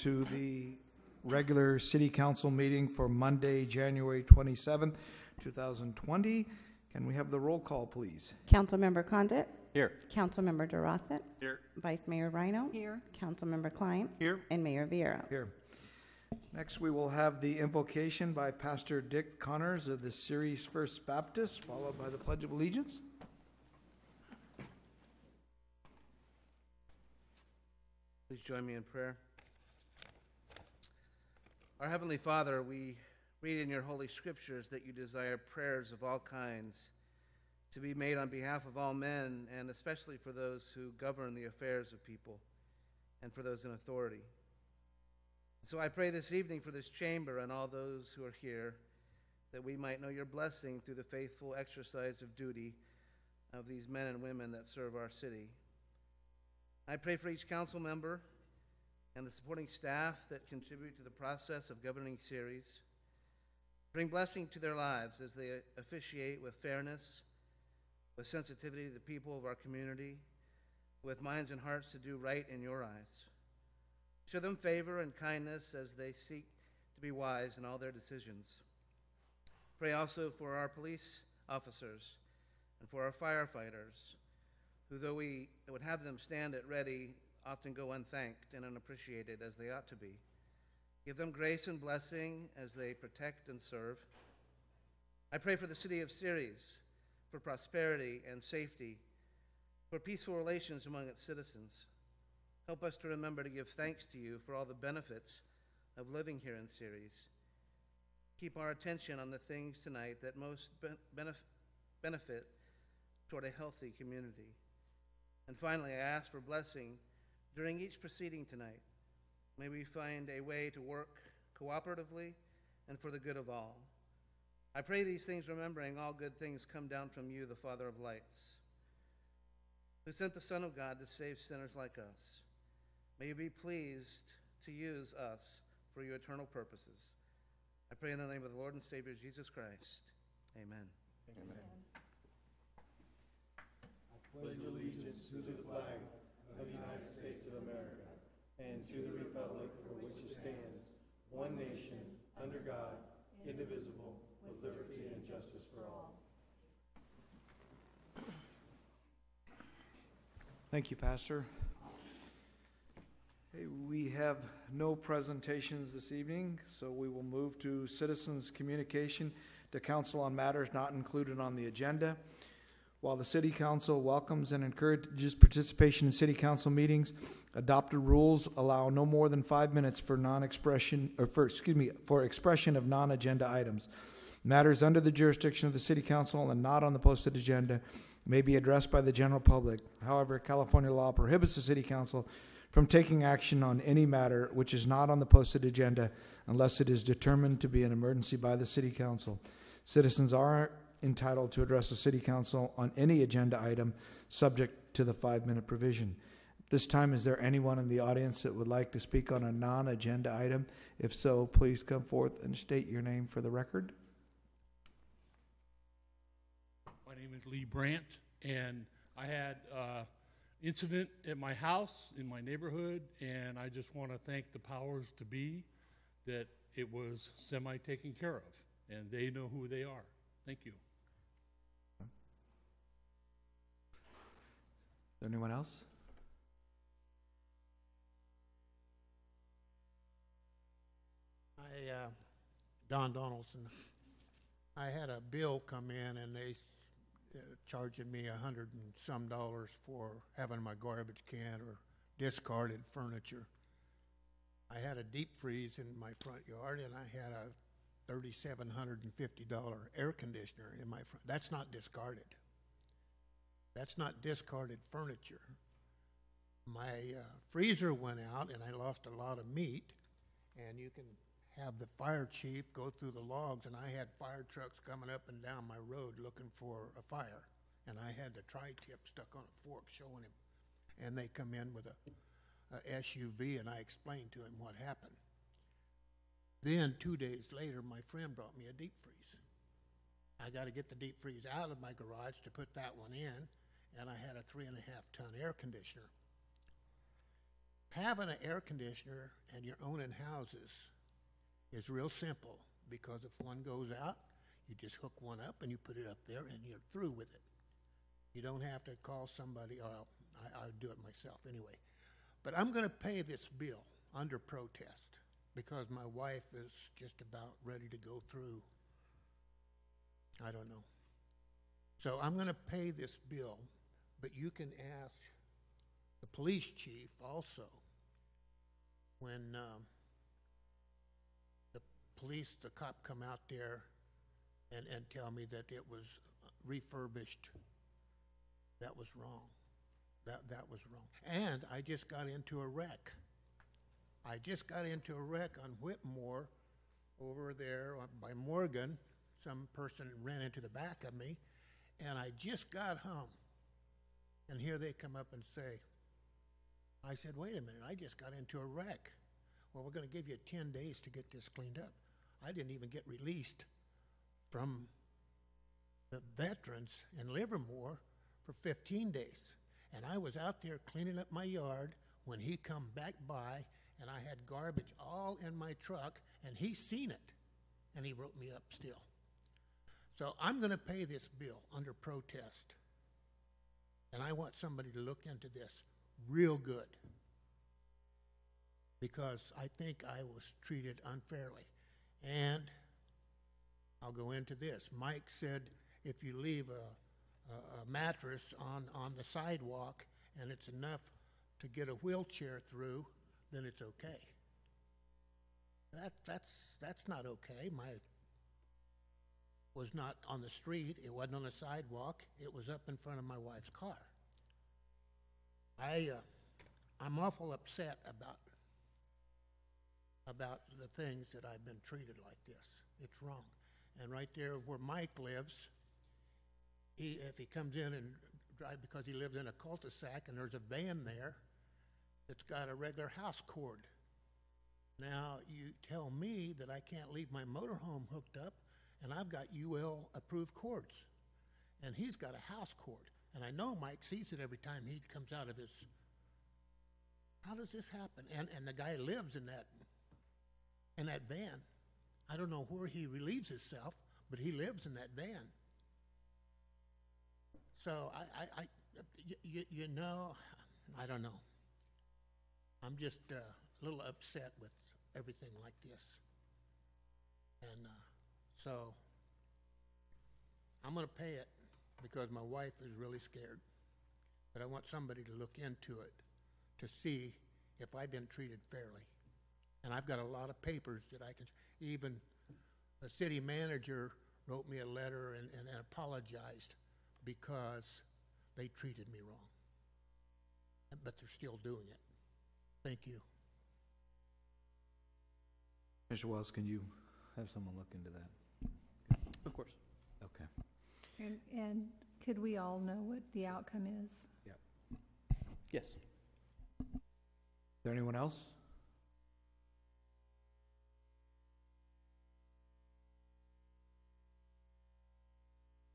to the regular city council meeting for Monday, January twenty-seventh, two thousand twenty. Can we have the roll call, please? Councilmember Condit? Here. Councilmember Durossette? Here. Vice Mayor Ryno? Here. Councilmember Kline? Here. And Mayor Vierra. Here. Next, we will have the invocation by Pastor Dick Connors of the Ceres First Baptist, followed by the Pledge of Allegiance. Please join me in prayer. Our Heavenly Father, we read in your holy scriptures that you desire prayers of all kinds to be made on behalf of all men, and especially for those who govern the affairs of people and for those in authority. So I pray this evening for this chamber and all those who are here that we might know your blessing through the faithful exercise of duty of these men and women that serve our city. I pray for each council member and the supporting staff that contribute to the process of governing Ceres. Bring blessing to their lives as they officiate with fairness, with sensitivity to the people of our community, with minds and hearts to do right in your eyes. Show them favor and kindness as they seek to be wise in all their decisions. Pray also for our police officers and for our firefighters, who, though we would have them stand at ready, often go unthanked and unappreciated as they ought to be. Give them grace and blessing as they protect and serve. I pray for the city of Ceres, for prosperity and safety, for peaceful relations among its citizens. Help us to remember to give thanks to you for all the benefits of living here in Ceres. Keep our attention on the things tonight that most benef- benefit toward a healthy community. And finally, I ask for blessing during each proceeding tonight. May we find a way to work cooperatively and for the good of all. I pray these things remembering all good things come down from you, the Father of lights, who sent the Son of God to save sinners like us. May you be pleased to use us for your eternal purposes. I pray in the name of the Lord and Savior Jesus Christ. Amen. Amen. I pledge allegiance to the flag of the United States of America and to the republic for which it stands, one nation, under God, indivisible, with liberty and justice for all. Thank you, Pastor. Okay, we have no presentations this evening, so we will move to citizens' communication to council on matters not included on the agenda. While the City Council welcomes and encourages participation in City Council meetings, adopted rules allow no more than five minutes for non-expression, or for, excuse me, for expression of non-agenda items. Matters under the jurisdiction of the City Council and not on the posted agenda may be addressed by the general public. However, California law prohibits the City Council from taking action on any matter which is not on the posted agenda unless it is determined to be an emergency by the City Council. Citizens are entitled to address the City Council on any agenda item subject to the five minute provision. This time, is there anyone in the audience that would like to speak on a non agenda item? If so, please come forth and state your name for the record. My name is Lee Brandt, and I had uh, incident at my house in my neighborhood, and I just want to thank the powers to be that it was semi taken care of, and they know who they are. Thank you. There anyone else? I, uh, Don Donaldson, I had a bill come in and they uh, charging me a hundred and some dollars for having my garbage can or discarded furniture. I had a deep freeze in my front yard and I had a thirty-seven hundred and fifty dollar air conditioner in my front. That's not discarded. That's not discarded furniture. My uh, freezer went out and I lost a lot of meat, and you can have the fire chief go through the logs, and I had fire trucks coming up and down my road looking for a fire, and I had the tri-tip stuck on a fork showing him, and they come in with a, a SUV, and I explained to him what happened. Then two days later, my friend brought me a deep freeze. I got to get the deep freeze out of my garage to put that one in, and I had a three and a half ton air conditioner. having an air conditioner and you're owning houses is real simple because if one goes out, you just hook one up and you put it up there and you're through with it. You don't have to call somebody, or I, I'll do it myself anyway. But I'm going to pay this bill under protest because my wife is just about ready to go through. I don't know. So I'm going to pay this bill, but you can ask the police chief also when um, the police, the cop come out there and, and tell me that it was refurbished. That was wrong. That, that was wrong. And I just got into a wreck. I just got into a wreck on Whitmore over there by Morgan. Some person ran into the back of me, and I just got home. And here they come up and say, I said, wait a minute, I just got into a wreck. Well, we're going to give you 10 days to get this cleaned up. I didn't even get released from the veterans in Livermore for 15 days. And I was out there cleaning up my yard when he come back by and I had garbage all in my truck and he seen it and he wrote me up still. So I'm going to pay this bill under protest. And I want somebody to look into this real good because I think I was treated unfairly. And I'll go into this. Mike said if you leave a, a, mattress on, on the sidewalk and it's enough to get a wheelchair through, then it's okay. That, that's, that's not okay. My was not on the street. It wasn't on the sidewalk. It was up in front of my wife's car. I, uh, I'm awful upset about about the things that I've been treated like this. It's wrong. And right there where Mike lives, he if he comes in and drive because he lives in a cul-de-sac and there's a van there that's got a regular house cord. Now you tell me that I can't leave my motorhome hooked up, and I've got UL approved cords, and he's got a house cord, and I know Mike sees it every time he comes out of his. How does this happen? And and the guy lives in that in that van. I don't know where he relieves himself, but he lives in that van. So I, I, I you, you know, I don't know. I'm just uh, a little upset with everything like this, and uh, so I'm going to pay it because my wife is really scared. But I want somebody to look into it to see if I've been treated fairly. And I've got a lot of papers that I can, even the city manager wrote me a letter and, and apologized because they treated me wrong. But they're still doing it. Thank you. Mr. Wells, can you have someone look into that? Of course. Okay. And, and could we all know what the outcome is? Yes. Is there anyone else?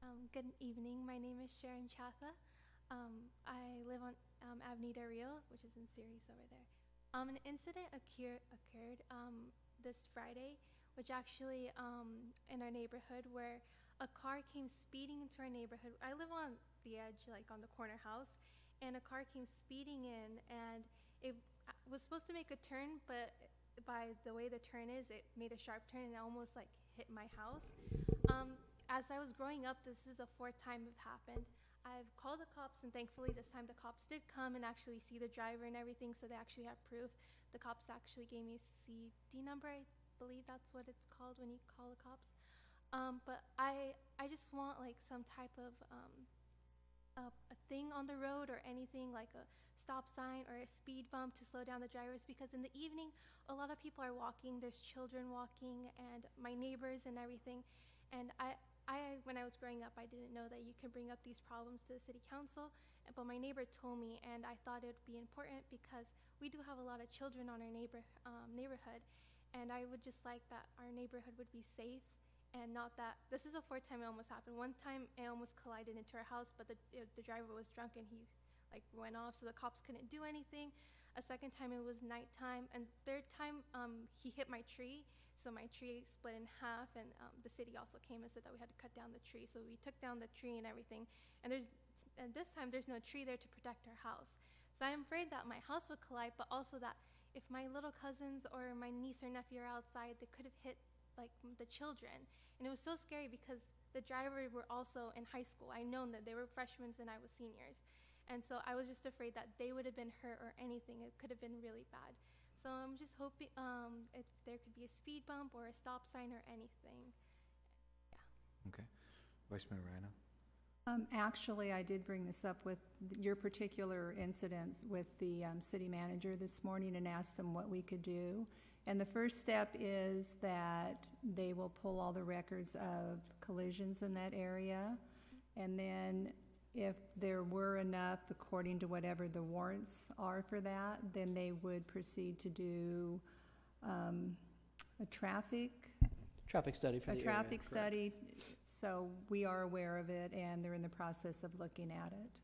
Um, good evening. My name is Sharon Chatha. Um, I live on um, Avenida Rio, which is in Ceres over there. Um, an incident occur- occurred um, this Friday, which actually um, in our neighborhood, where a car came speeding into our neighborhood. I live on the edge, like on the corner house, and a car came speeding in, and it uh, was supposed to make a turn, but by the way the turn is, it made a sharp turn and almost like hit my house. Um, as I was growing up, this is the fourth time it happened. I've called the cops, and thankfully, this time the cops did come and actually see the driver and everything, so they actually have proof. The cops actually gave me a CD number, I believe that's what it's called when you call the cops. Um, but I, I just want like some type of um, a, a thing on the road or anything like a stop sign or a speed bump to slow down the drivers because in the evening, a lot of people are walking. There's children walking, and my neighbors and everything. And I, I, when I was growing up, I didn't know that you can bring up these problems to the city council, but my neighbor told me, and I thought it would be important because we do have a lot of children on our neighbor um, neighborhood, and I would just like that our neighborhood would be safe and not that this is the fourth time it almost happened. One time it almost collided into our house, but the the driver was drunk and he like went off, so the cops couldn't do anything. A second time it was nighttime, and third time um, he hit my tree. So my tree split in half, and um, the city also came and said that we had to cut down the tree. So we took down the tree and everything. And there's and this time there's no tree there to protect our house. So I'm afraid that my house would collide, but also that if my little cousins or my niece or nephew are outside, they could have hit like the children. And it was so scary because the driver were also in high school. I known that they were freshmen and I was seniors. And so I was just afraid that they would have been hurt or anything. It could have been really bad. So I'm just hoping um, if there could be a speed bump or a stop sign or anything. Okay. Vice Mayor Ryno? Um, actually, I did bring this up with your particular incident with the um, city manager this morning and asked them what we could do. And the first step is that they will pull all the records of collisions in that area. And then if there were enough, according to whatever the warrants are for that, then they would proceed to do um, a traffic Traffic study for a the area. traffic correct. study, so we are aware of it, and they're in the process of looking at it.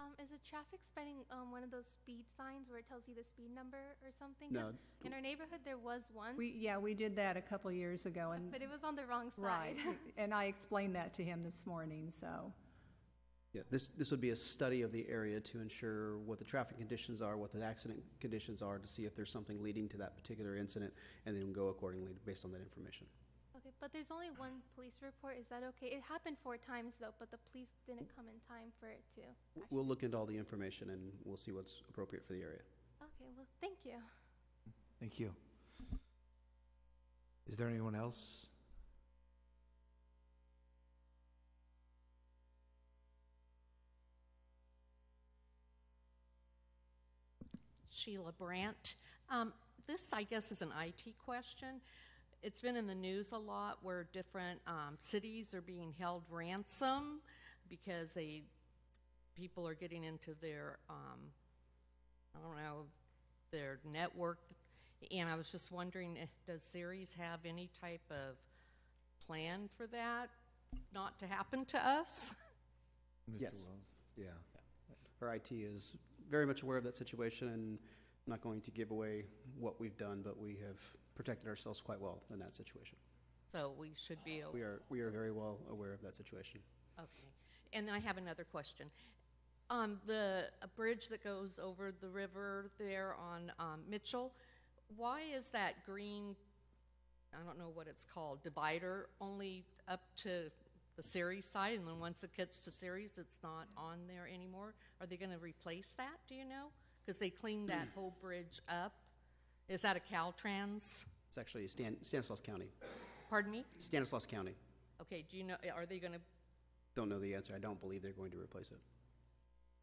Um, is a traffic spending um, one of those speed signs where it tells you the speed number or something? 'Cause No, In our neighborhood, there was one, We, yeah, we did that a couple years ago, and, but it was on the wrong right, side. and I explained that to him this morning, so, yeah, this, this would be a study of the area to ensure what the traffic conditions are, what the accident conditions are, to see if there's something leading to that particular incident, and then go accordingly based on that information. Okay, but there's only one police report. Is that okay? It happened four times though, but the police didn't come in time for it to. W- We'll look into all the information and we'll see what's appropriate for the area. Okay, well, thank you. Thank you. Is there anyone else? Sheila Brandt. Um, This, I guess, is an IT question. It's been in the news a lot where different um, cities are being held ransom because they, people are getting into their, um, I don't know, their network. And I was just wondering, eh, does Ceres have any type of plan for that not to happen to us? Mr. Yes. Wells? Yeah. Our IT is very much aware of that situation, and I'm not going to give away what we've done, but we have protected ourselves quite well in that situation. So we should be, We are, we are very well aware of that situation. Okay. And then I have another question. Um, the a bridge that goes over the river there on um, Mitchell, why is that green, I don't know what it's called, divider only up to the Ceres side, and then once it gets to Ceres, it's not on there anymore? Are they going to replace that? Do you know? Because they cleaned that whole bridge up. Is that a Caltrans? It's actually Stan, Stanislaus County. Pardon me? Stanislaus County. Okay. Do you know? Are they going to? Don't know the answer. I don't believe they're going to replace it.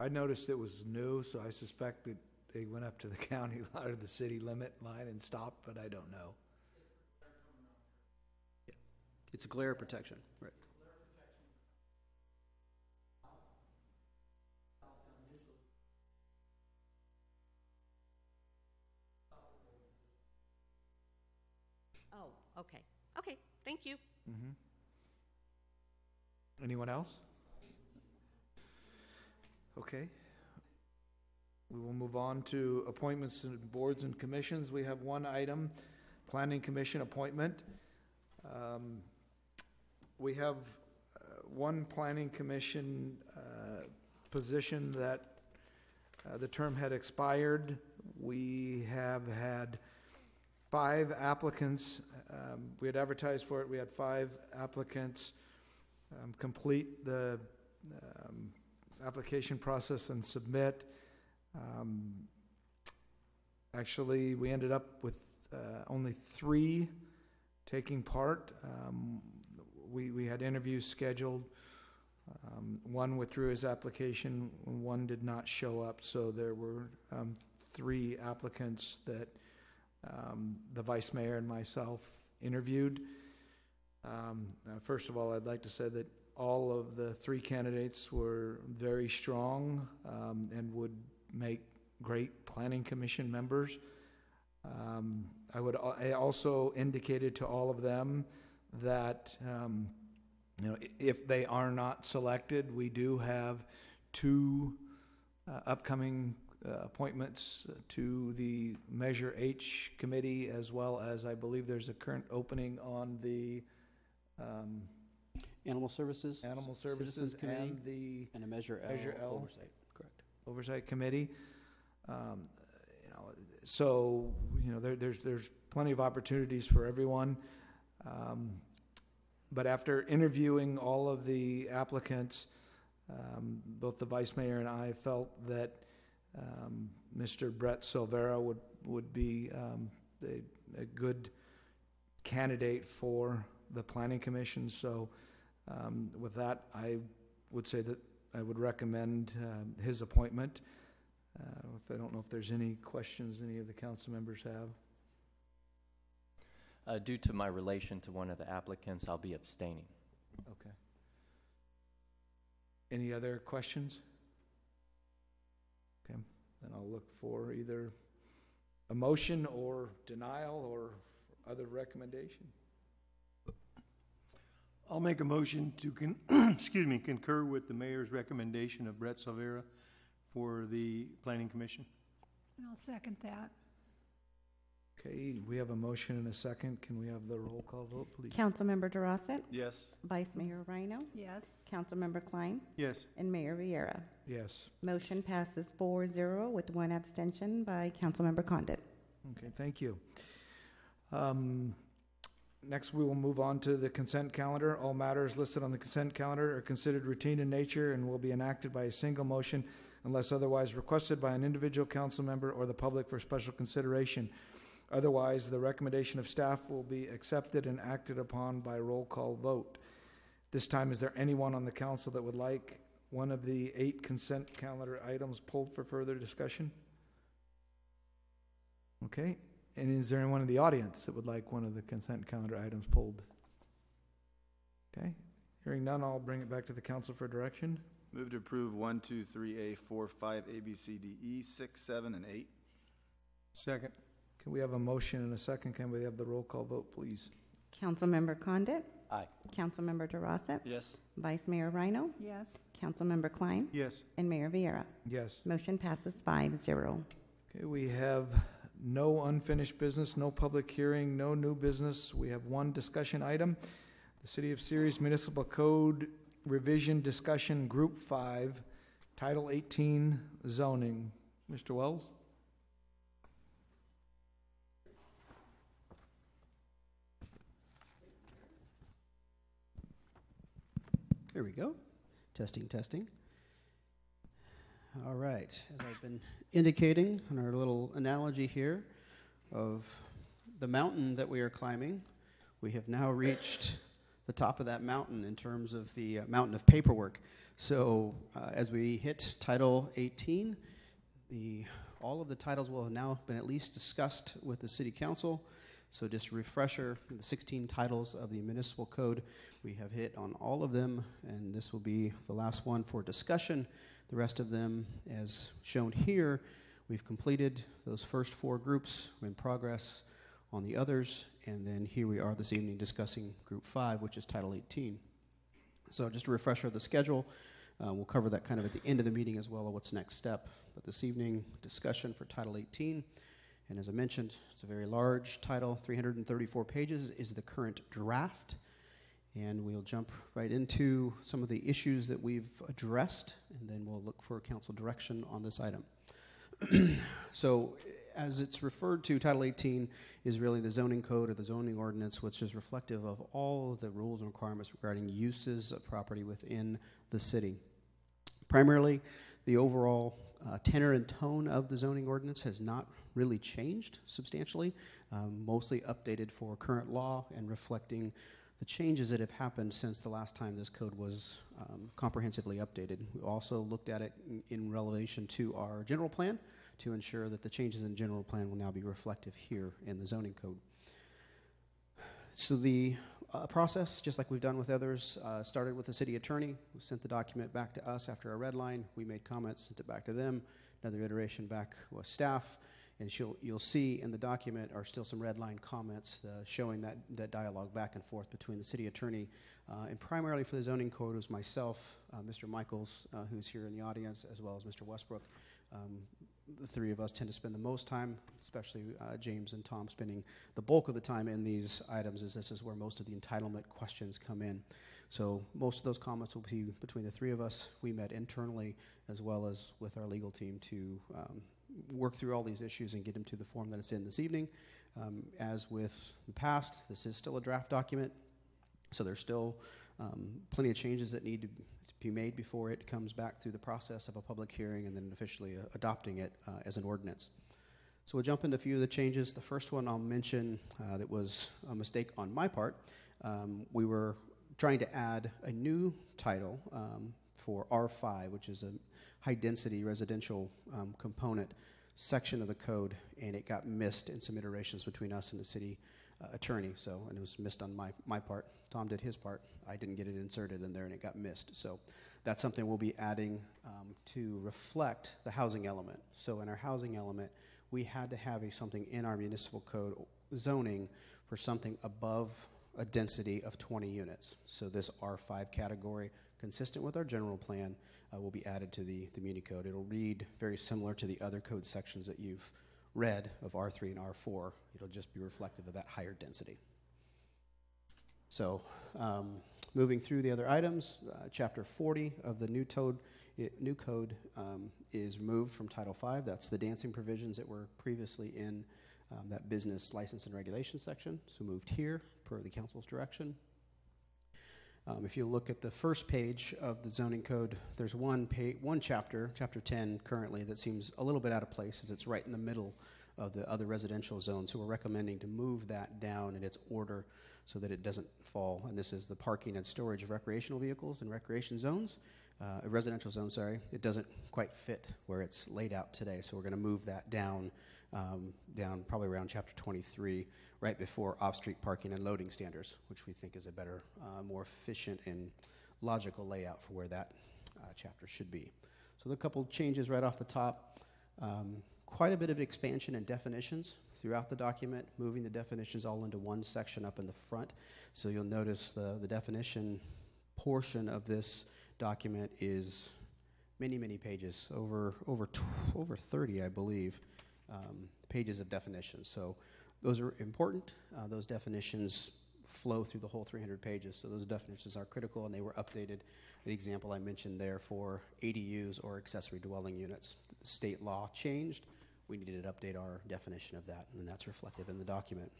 I noticed it was new, so I suspect that they went up to the county line or the city limit line and stopped, but I don't know. It's a glare protection, right? Okay. Okay. Thank you. Mm-hmm. Anyone else? Okay. We will move on to appointments to boards and commissions. We have one item, Planning Commission appointment. Um, We have uh, one Planning Commission uh, position that uh, the term had expired. We have had five applicants. Um, We had advertised for it. We had five applicants um, complete the um, application process and submit. Um, Actually, we ended up with uh, only three taking part. Um, We, we had interviews scheduled. Um, One withdrew his application, one did not show up, so there were three applicants that um, the vice mayor and myself interviewed. Um, uh, First of all, I'd like to say that all of the three candidates were very strong um, and would make great planning commission members. Um, I would, I also indicated to all of them that, um, you know, if they are not selected, we do have two uh, upcoming appointments to the Measure H Committee, as well as I believe there's a current opening on the um, Animal Services? Animal Citizens Services Committee, and the And a Measure L L. oversight, correct. Oversight Committee. Um, You know, so, you know, there, there's, there's plenty of opportunities for everyone. Um, But after interviewing all of the applicants, um, both the vice mayor and I felt that um, Mr. Brett Silvera would, would be um, a, a good candidate for the planning commission. So um, with that, I would say that I would recommend um, his appointment. Uh, If I don't know if there's any questions any of the council members have. Uh, Due to my relation to one of the applicants, I'll be abstaining. Okay. Any other questions? Okay, then I'll look for either a motion or denial or other recommendation. I'll make a motion to, con- excuse me, concur with the mayor's recommendation of Brett Silvera for the planning commission. And I'll second that. Okay, we have a motion and a second. Can we have the roll call vote, please? Councilmember Durossette, Yes. Vice Mayor Ryno, Yes. Councilmember Kline, Yes. and Mayor Vierra. Yes. Motion passes 4-0 with one abstention by Councilmember Condit. Okay, thank you. Um, Next, we will move on to the consent calendar. All matters listed on the consent calendar are considered routine in nature and will be enacted by a single motion unless otherwise requested by an individual council member or the public for special consideration. Otherwise, the recommendation of staff will be accepted and acted upon by roll call vote. This time, is there anyone on the council that would like one of the eight consent calendar items pulled for further discussion? Okay, and is there anyone in the audience that would like one of the consent calendar items pulled? Okay, hearing none, I'll bring it back to the council for direction. Move to approve one, two, three, A, four, five, A, B, C, D, E, six, seven, and eight. Second. Can we have a motion and a second? Can we have the roll call vote, please? Councilmember Condit, Aye. Councilmember Durossette, Yes. Vice Mayor Ryno, Yes. Councilmember Kline, Yes. and Mayor Vierra. Yes. Motion passes 5-0. Okay, we have no unfinished business, no public hearing, no new business. We have one discussion item. The City of Ceres Municipal Code Revision Discussion, Group Five, Title eighteen zoning. Mr. Wells? There we go. Testing, testing. All right. As I've been indicating in our little analogy here of the mountain that we are climbing, we have now reached the top of that mountain in terms of the uh, mountain of paperwork. So uh, as we hit Title 18, the, all of the titles will have now been at least discussed with the City Council. So just a refresher, the 16 titles of the municipal code, we have hit on all of them, and this will be the last one for discussion. The rest of them, as shown here, we've completed those first four groups. We're in progress on the others, and then here we are this evening discussing Group 5, which is Title 18. So just a refresher of the schedule. Uh, we'll cover that kind of at the end of the meeting as well, of what's next step. But this evening, discussion for Title 18. And as I mentioned, it's a very large title, 334 pages is the current draft. And we'll jump right into some of the issues that we've addressed, and then we'll look for council direction on this item. so, as it's referred to, Title 18 is really the zoning code or the zoning ordinance, which is reflective of all of the rules and requirements regarding uses of property within the city. Primarily, the overall uh, tenor and tone of the zoning ordinance has not really changed substantially, um, mostly updated for current law and reflecting the changes that have happened since the last time this code was um, comprehensively updated. We also looked at it in, in relation to our general plan to ensure that the changes in general plan will now be reflective here in the zoning code. So the uh, process, just like we've done with others, uh, started with the city attorney, who sent the document back to us after a red line. We made comments, sent it back to them. Another iteration back with staff. And you'll see in the document are still some red line comments uh, showing that, that dialogue back and forth between the city attorney uh, and primarily for the zoning code was myself, uh, Mr. Michaels, uh, who's here in the audience, as well as Mr. Westbrook. Um, the three of us tend to spend the most time, especially uh, James and Tom, spending the bulk of the time in these items, as this is where most of the entitlement questions come in. So most of those comments will be between the three of us. We met internally as well as with our legal team to um, work through all these issues and get them to the form that it's in this evening. Um, as with the past, this is still a draft document, so there's still um, plenty of changes that need to be made before it comes back through the process of a public hearing and then officially uh, adopting it uh, as an ordinance. So we'll jump into a few of the changes. The first one I'll mention uh, that was a mistake on my part. Um, we were trying to add a new title um, for R5, which is a high density residential um, component section of the code, and it got missed in some iterations between us and the city uh, attorney. So, and it was missed on my, my part. Tom did his part. I didn't get it inserted in there, and it got missed. So, that's something we'll be adding um, to reflect the housing element. So, in our housing element, we had to have a, something in our municipal code zoning for something above a density of 20 units. So, this R5 category, consistent with our general plan, uh, will be added to the, the Muni code. It'll read very similar to the other code sections that you've read of R3 and R4. It'll just be reflective of that higher density. So, um, moving through the other items, uh, chapter 40 of the new, toad, it, new code um, is removed from Title V. That's the dancing provisions that were previously in um, that business license and regulation section. So, moved here per the council's direction. Um, if you look at the first page of the zoning code, there's one, pa- one chapter, chapter 10 currently, that seems a little bit out of place as it's right in the middle of the other residential zones. So we're recommending to move that down in its order so that it doesn't fall. And this is the parking and storage of recreational vehicles in recreation zones, uh, residential zones, sorry. It doesn't quite fit where it's laid out today. So we're going to move that down, um, down probably around chapter 23 right before off-street parking and loading standards, which we think is a better, uh, more efficient and logical layout for where that uh, chapter should be. So there are a couple changes right off the top. Um, quite a bit of expansion and definitions throughout the document, moving the definitions all into one section up in the front. So you'll notice the, the definition portion of this document is many, many pages, over, over, over 30, I believe, um, pages of definitions. So those are important. Uh, those definitions flow through the whole 300 pages, so those definitions are critical and they were updated. The example I mentioned there for ADUs or accessory dwelling units. The state law changed. We needed to update our definition of that, and that's reflective in the document.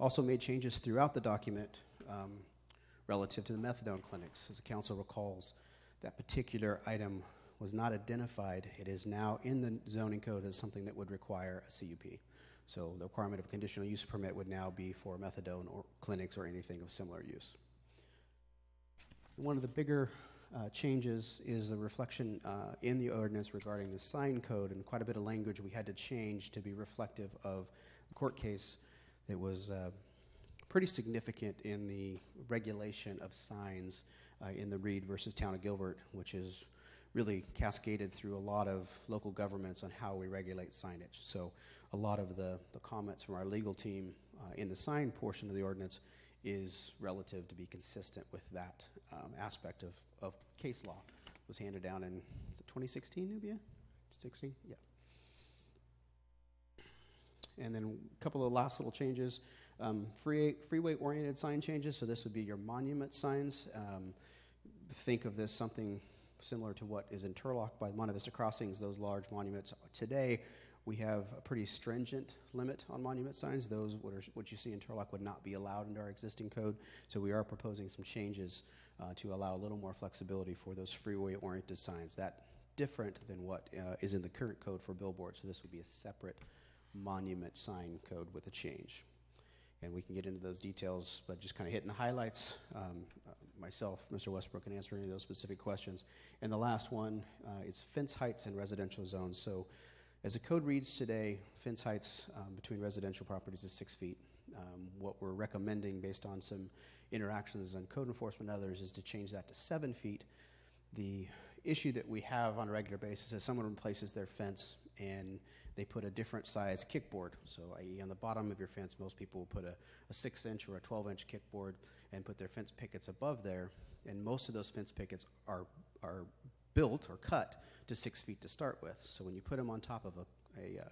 Also, made changes throughout the document um, relative to the methadone clinics. As the council recalls, that particular item was not identified. It is now in the zoning code as something that would require a CUP. So the requirement of a conditional use permit would now be for methadone or clinics or anything of similar use. One of the bigger uh, changes is the reflection uh, in the ordinance regarding the sign code and quite a bit of language we had to change to be reflective of a court case that was uh, pretty significant in the regulation of signs uh, in the Reed versus Town of Gilbert, which is really cascaded through a lot of local governments on how we regulate signage. So a lot of the, the comments from our legal team uh, in the sign portion of the ordinance is relative to be consistent with that um, aspect of, of case law. It was handed down in 2016, Nubia? 16? Yeah. And then a couple of last little changes. Um, free, freeway oriented sign changes, so this would be your monument signs. Um, think of this something similar to what is in Turlock by Monte Vista Crossings, those large monuments. Today, we have a pretty stringent limit on monument signs. Those what, are, what you see in Turlock would not be allowed under our existing code. So we are proposing some changes uh, to allow a little more flexibility for those freeway-oriented signs. That different than what uh, is in the current code for billboards. So this would be a separate monument sign code with a change. And we can get into those details, but just kind of hitting the highlights. Um, myself, Mr. Westbrook, can answer any of those specific questions. And the last one uh, is fence heights in residential zones. So as the code reads today, fence heights um, between residential properties is six feet. Um, what we're recommending based on some interactions on code enforcement and others is to change that to seven feet. The issue that we have on a regular basis is someone replaces their fence and they put a different size kickboard. So, i.e., on the bottom of your fence, most people will put a, a 6 inch or a 12 inch kickboard and put their fence pickets above there. And most of those fence pickets are, are built or cut to six feet to start with. So when you put them on top of a, a uh,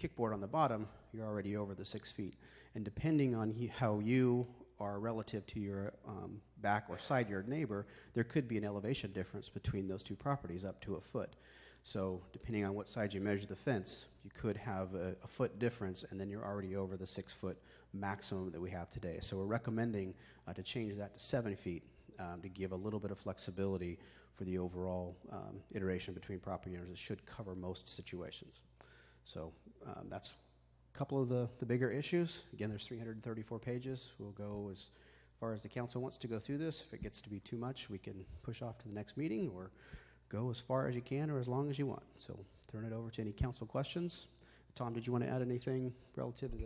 kickboard on the bottom, you're already over the six feet. And depending on he, how you are relative to your um, back or side yard neighbor, there could be an elevation difference between those two properties up to a foot. So depending on what side you measure the fence, you could have a, a foot difference, and then you're already over the six foot maximum that we have today. So we're recommending uh, to change that to seven feet um, to give a little bit of flexibility for the overall um, iteration between property owners. It should cover most situations. So um, that's a couple of the, the bigger issues. Again, there's 334 pages. We'll go as far as the council wants to go through this. If it gets to be too much, we can push off to the next meeting or go as far as you can or as long as you want. So turn it over to any council questions. Tom, did you want to add anything relative to the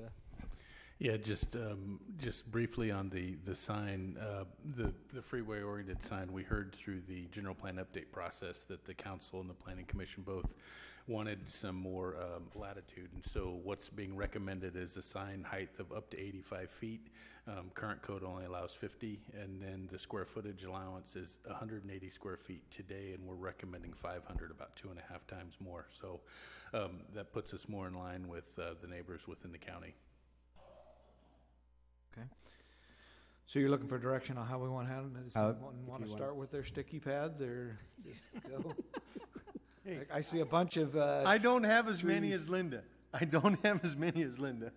Yeah, just, um, just briefly on the, the sign, uh, the, the freeway-oriented sign, we heard through the general plan update process that the council and the planning commission both wanted some more, um, latitude. And so what's being recommended is a sign height of up to eighty-five feet. Um, current code only allows fifty, and then the square footage allowance is hundred and eighty square feet today, and we're recommending five hundred, about two and a half times more. So, um, that puts us more in line with, uh, the neighbors within the county. Okay. So you're looking for direction on how we want to handle it? Does Uh, someone if want you to want- start with their sticky pads or just go? I- I see a bunch of, uh, I don't have as many as Linda. I don't have as many as Linda.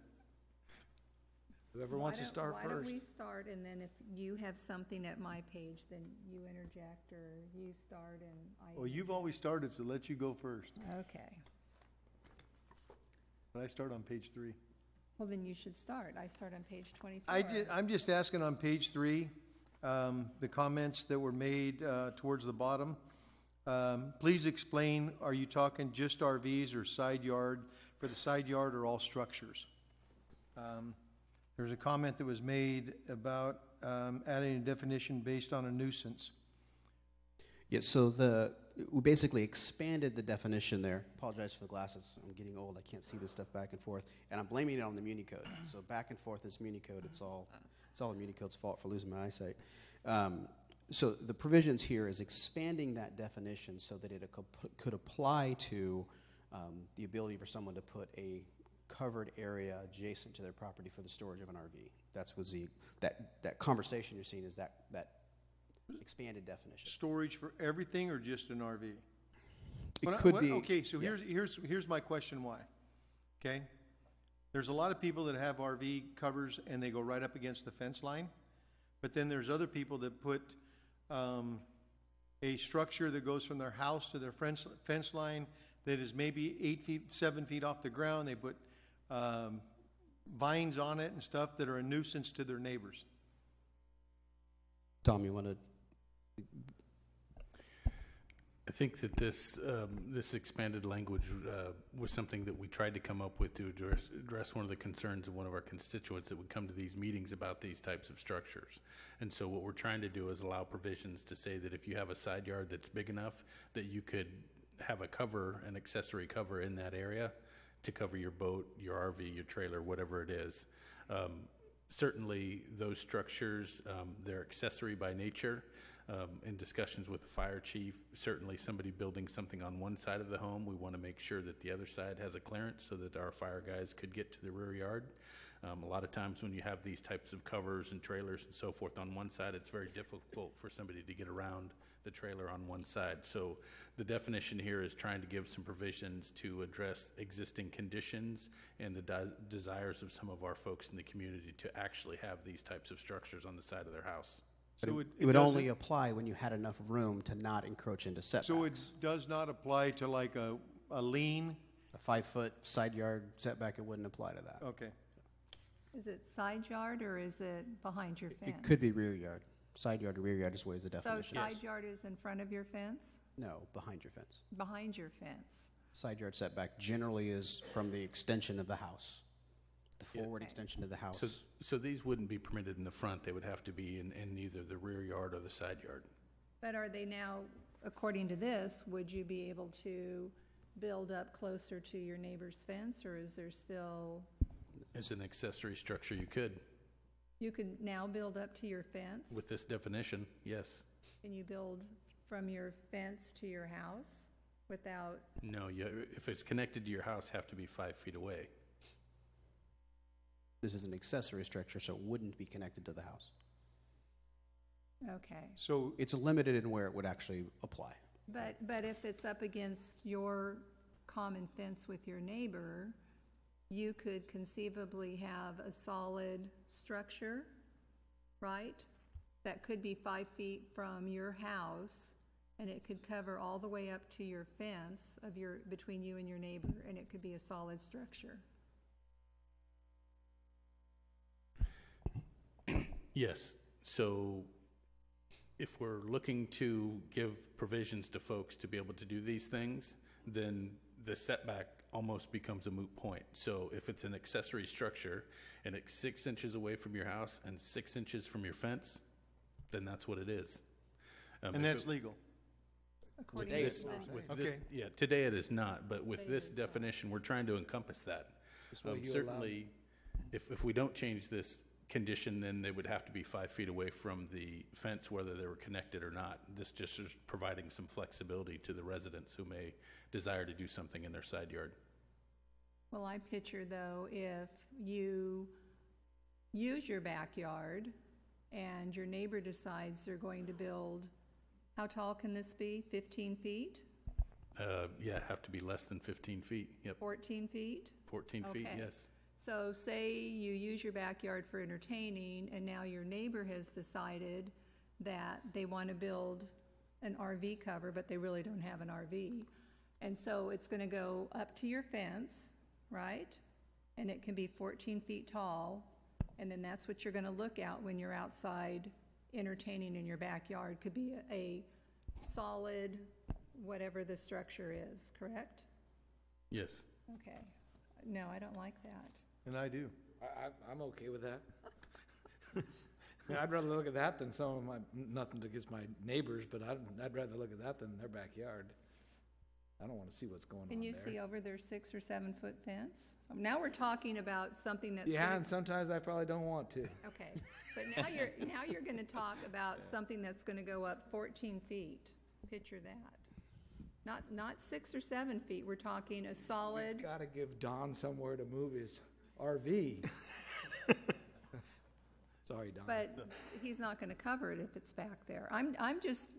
whoever Why wants to don't- start Why don't first. we start, and then if you have something at my page, then you interject, or you start and I. Well, you've always started, so let you go first. Okay. But I start on page three. Well, then you should start. I start on page twenty-four. I ju- I'm just asking on page three, um, the comments that were made, uh, towards the bottom. Um, please explain, are you talking just RVs or side yard, for the side yard or all structures? Um, there's a comment that was made about, um, adding a definition based on a nuisance. Yeah, so the we basically expanded the definition there. Apologize for the glasses. I'm getting old. I can't see this stuff back and forth, and I'm blaming it on the Muni code. So back and forth is Muni code. It's all it's all the Muni code's fault for losing my eyesight. Um, so the provisions here is expanding that definition so that it could, could apply to um, the ability for someone to put a covered area adjacent to their property for the storage of an RV. That's was the that that conversation you're seeing is that that expanded definition. Storage for everything or just an RV? It What I- could what- be. Okay, so yeah. here's, here's, here's my question why. Okay? There's a lot of people that have RV covers and they go right up against the fence line. But then there's other people that put, um, a structure that goes from their house to their fence, fence line that is maybe eight feet, seven feet off the ground. They put, um, vines on it and stuff that are a nuisance to their neighbors. Tom, you want to? Think that this, um, this expanded language, uh, was something that we tried to come up with to address, address one of the concerns of one of our constituents that would come to these meetings about these types of structures. And so what we're trying to do is allow provisions to say that if you have a side yard that's big enough, that you could have a cover, an accessory cover in that area to cover your boat, your RV, your trailer, whatever it is. Um, certainly, those structures, um, they're accessory by nature. Um, in discussions with the fire chief, certainly somebody building something on one side of the home, we want to make sure that the other side has a clearance so that our fire guys could get to the rear yard. Um, a lot of times when you have these types of covers and trailers and so forth on one side, it's very difficult for somebody to get around the trailer on one side. So the definition here is trying to give some provisions to address existing conditions and the de- desires of some of our folks in the community to actually have these types of structures on the side of their house. But So it, it- it it would only apply when you had enough room to not encroach into setbacks. So it does not apply to like a, a lean? a five foot side yard setback, it wouldn't apply to that. Okay. Is it side yard or is it behind your fence? It could be rear yard. Side yard or rear yard is the way the definition. So definition side is. yard is in front of your fence, No, behind your fence. behind your fence? Side yard setback generally is from the extension of the house, the Yeah. forward Okay. extension of the house. So, so these wouldn't be permitted in the front, they would have to be in, in either the rear yard or the side yard. But are they now, according to this, would you be able to build up closer to your neighbor's fence, or is there still, As an accessory structure, you could, you can now build up to your fence? with this definition, yes. Can you build from your fence to your house without, No, you, if it's connected to your house, have to be five feet away. This is an accessory structure, so it wouldn't be connected to the house. okay. So, It's limited in where it would actually apply. But, but if it's up against your common fence with your neighbor, you could conceivably have a solid structure, right? That could be five feet from your house, and it could cover all the way up to your fence of your, between you and your neighbor, and it could be a solid structure. Yes, so if we're looking to give provisions to folks to be able to do these things, then the setback almost becomes a moot point. So if it's an accessory structure and it's six inches away from your house and six inches from your fence, then that's what it is. Um, and that's it- legal? According Today to it's not. With Okay. this, yeah, today it is not, but with Today this is not. definition, we're trying to encompass that. Um, Certainly, if, if we don't change this condition, then they would have to be five feet away from the fence, whether they were connected or not. This just is providing some flexibility to the residents who may desire to do something in their side yard. Well, I picture though, if you use your backyard and your neighbor decides they're going to build, how tall can this be? Fifteen feet? Uh, yeah, have to be less than fifteen feet, yep, Fourteen feet? fourteen feet, Okay. yes. So say you use your backyard for entertaining and now your neighbor has decided that they want to build an RV cover, but they really don't have an RV. And so it's going to go up to your fence, right? And it can be 14 feet tall. And then that's what you're going to look at when you're outside entertaining in your backyard. Could be a, a solid, whatever the structure is, correct? Yes. Okay. No, I don't like that. And I do. I, I, I'm okay with that. I mean, I'd rather look at that than some of my, nothing against my neighbors, but I'd, I'd rather look at that than their backyard. I don't wanna see what's going on Can you there. see over their six or seven foot fence? Um, Now we're talking about something that's. Yeah, gonna- and sometimes I probably don't want to. Okay, but now you're, now you're gonna talk about something that's gonna go up fourteen feet. Picture that. Not, not six or seven feet, we're talking a solid, Gotta give Don somewhere to move his RV. Sorry, Don. but he's not gonna cover it if it's back there. I'm, I'm just,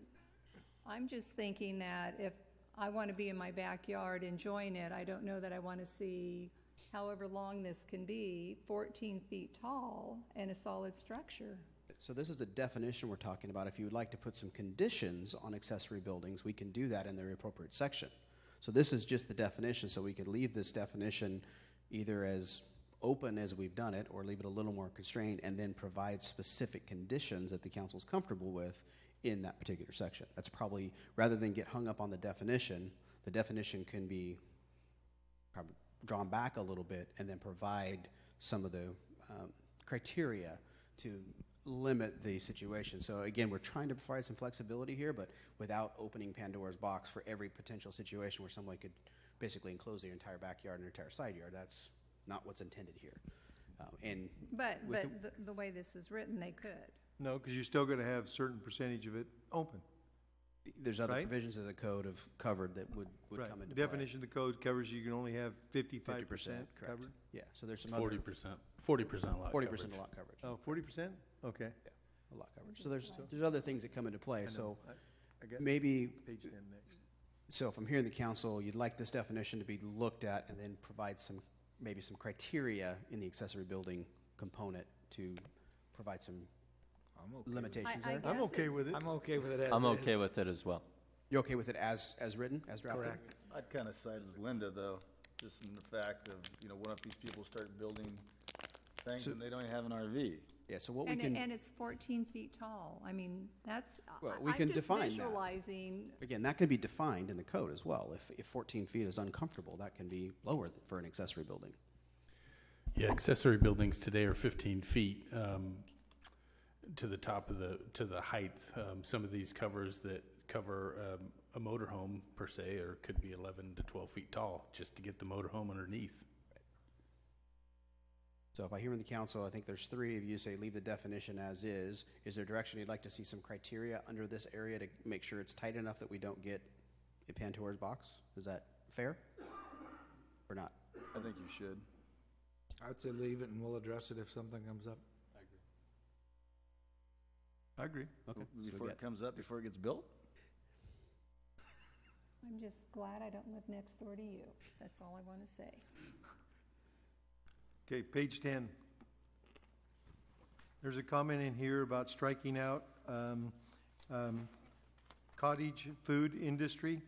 I'm just thinking that if I wanna be in my backyard enjoying it, I don't know that I wanna see however long this can be, fourteen feet tall and a solid structure. So this is the definition we're talking about. If you would like to put some conditions on accessory buildings, we can do that in the appropriate section. So this is just the definition, so we could leave this definition either as open as we've done it, or leave it a little more constrained, and then provide specific conditions that the council's comfortable with in that particular section. That's probably, rather than get hung up on the definition, the definition can be drawn back a little bit and then provide some of the um, criteria to limit the situation. So again, we're trying to provide some flexibility here, but without opening Pandora's box for every potential situation where someone could basically enclose their entire backyard and their entire side yard. That's not what's intended here. Um, and But, with but the, the way this is written, they could. No, because you're still gonna have certain percentage of it open. there's other Right? provisions of the code of covered that would, would Right. come into play. Definition of the code covers you can only have fifty-five 50%, percent correct. covered? Yeah, so there's some Forty other percent, forty percent lot forty coverage. percent lot coverage. Oh, forty percent? Okay. a lot coverage. So there's there's other things that come into play. I. So I- I got maybe page ten next. So if I'm hearing the council, you'd like this definition to be looked at and then provide some, maybe some criteria in the accessory building component to provide some I'm okay with- limitations I- I there? I'm Guess okay it- with it. I'm okay with it as I'm okay is. with it as well. You're okay with it as, as written, as drafted? Correct. I'd kind of side with Linda, though, just in the fact of, you know, what if these people start building things So- and they don't even have an RV? Yeah, so what we And, it- can, and it's fourteen feet tall. I mean, that's, I- Well, we I'm can just define that. visualizing, again, that can be defined in the code as well. If, if 14 feet is uncomfortable, that can be lower for an accessory building. Yeah, accessory buildings today are fifteen feet, um, to the top of the, to the height. Um, some of these covers that cover, um, a motorhome per se, or could be eleven to twelve feet tall, just to get the motorhome underneath. So if I hear in the council, I think there's three of you say leave the definition as is. Is there direction you'd like to see some criteria under this area to make sure it's tight enough that we don't get a Pandora's box? Is that fair? Or not? I think you should. I'd say leave it and we'll address it if something comes up. I agree. Okay. so we Before get- it comes up, before it gets built? I'm just glad I don't live next door to you. That's all I want to say. Okay, page ten. There's a comment in here about striking out um, um, cottage food industry.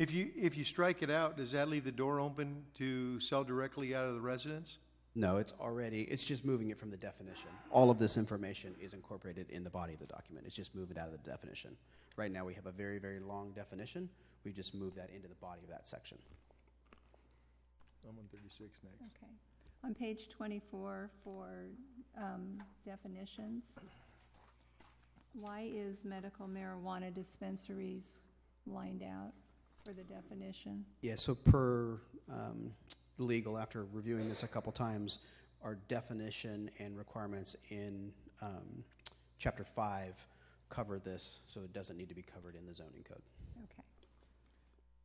If you, if you strike it out, does that leave the door open to sell directly out of the residence? No, it's already, it's just moving it from the definition. All of this information is incorporated in the body of the document. It's just moving it out of the definition. Right now, we have a very, very long definition. We just moved that into the body of that section. I'm on thirty-six next. Okay. On page 24 for um, definitions, why is medical marijuana dispensaries lined out for the definition? Yeah, so per um, legal, after reviewing this a couple times, our definition and requirements in um, chapter five cover this, so it doesn't need to be covered in the zoning code. Okay.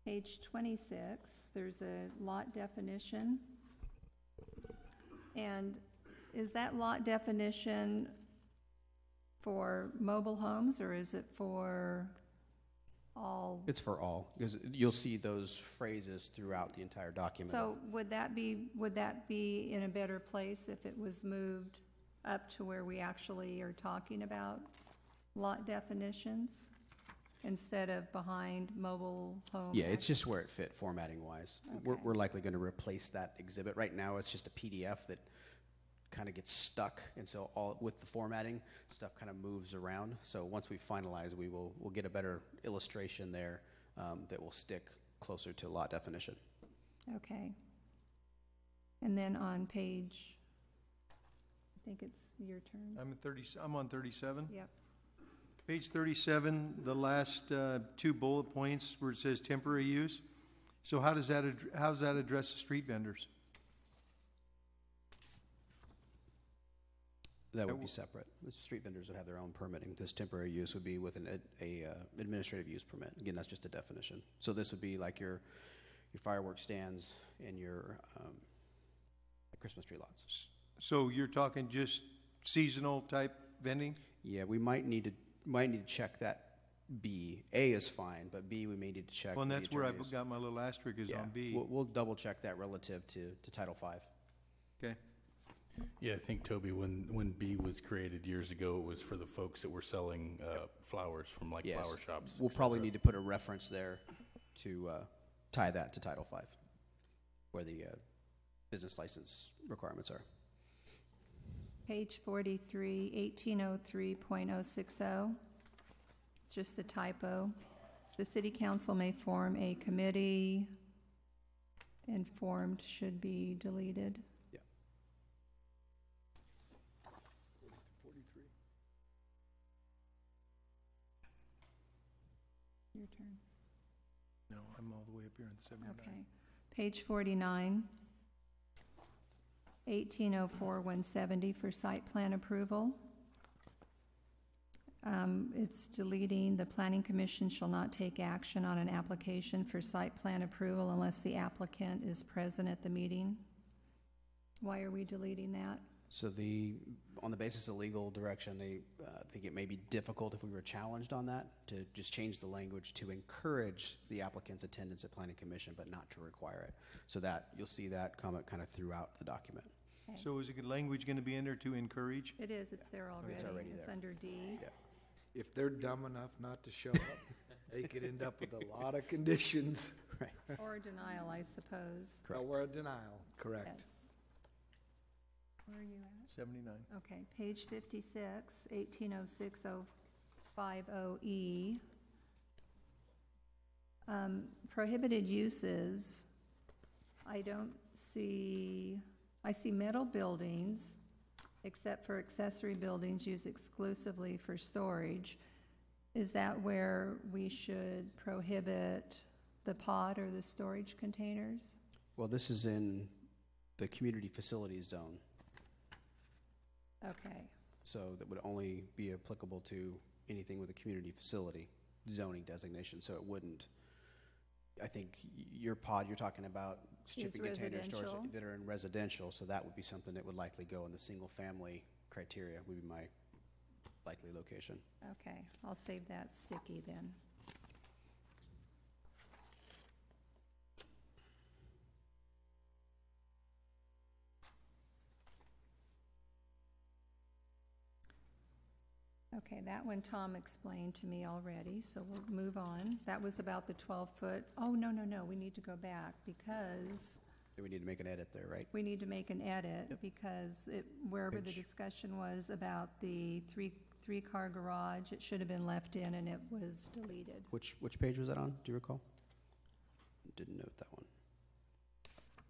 Page 26, there's a lot definition. And is that lot definition for mobile homes, or is it for all? It's for all, because you'll see those phrases throughout the entire document. So would that be, would that be in a better place if it was moved up to where we actually are talking about lot definitions? Instead of behind mobile home? Yeah, it's just where it fit formatting wise. We're, we're likely going to replace that exhibit. Right now, it's just a PDF that kind of gets stuck, and so all with the formatting, stuff kind of moves around. So once we finalize, we will we'll get a better illustration there um, that will stick closer to lot definition. Okay. And then on page, I think it's your turn. I'm at thirty, I'm on thirty-seven. Yep. Page thirty-seven, the last uh, two bullet points where it says temporary use. So how does that, ad- how does that address the street vendors? That would be separate. The street vendors would have their own permitting. This temporary use would be with an ad- a uh, administrative use permit. Again, that's just a definition. So this would be like your your fireworks stands and your um, Christmas tree lots. So you're talking just seasonal type vending? Yeah, we might need to might need to check that B. A is fine, but B we may need to check. Well, and the that's where I attorneys. got my little asterisk is yeah, on B. We'll, we'll double check that relative to, to Title Five. Okay. Yeah, I think Toby, when, when B was created years ago, it was for the folks that were selling uh, flowers from like Yes. flower shops. We'll probably need to put a reference there to uh, tie that to Title Five, where the uh, business license requirements are. Page 43, 1803.060. It's just a typo. The city council may form a committee. Informed should be deleted. Yeah. Your turn. No, I'm all the way up here in seventy-nine. Okay. Page 49, 1804-170 for site plan approval. Um, It's deleting, "The planning commission shall not take action on an application for site plan approval unless the applicant is present at the meeting." Why are we deleting that? So the, on the basis of legal direction, they uh, think it may be difficult if we were challenged on that, to just change the language to encourage the applicant's attendance at planning commission, but not to require it. So that, you'll see that comment kind of throughout the document. Okay. So is the language gonna be in there to encourage? It is, it's there already. already It's there. under D. Yeah. If they're dumb enough not to show up, they could end up with a lot of conditions. Or denial, I suppose. Well, we're a denial, correct. Yes. Where are you at? Seventy-nine. Okay, page 56, 1806050E. Um, Prohibited uses, I don't see, I see metal buildings, except for accessory buildings used exclusively for storage. Is that where we should prohibit the pod or the storage containers? Well, this is in the community facilities zone. Okay, So that would only be applicable to anything with a community facility zoning designation, so it wouldn't. I think your pod, you're talking about shipping container stores that are in residential, so that would be something that would likely go in the single-family criteria, would be my likely location. okay, I'll save that sticky then. Okay, that one Tom explained to me already, so we'll move on. That was about the 12-foot, oh, no, no, no, we need to go back because we need to make an edit there, right? we need to make an edit because it, wherever the Page. discussion was about the three, three-car garage, it should have been left in and it was deleted. Which, which page was that on? Do you recall? Didn't note that one.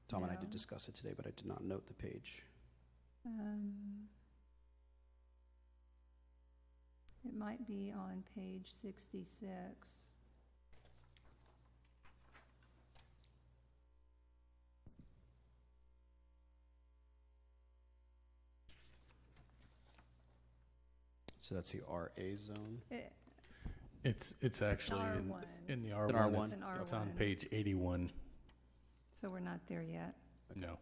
Tom and I did No. discuss it today, but I did not note the page. Um, It might be on page 66. So that's the RA zone. It- It's, it's actually in, R1. in the In R1. R1. It's- It's in It's on R1. page 81. So we're not there yet. No.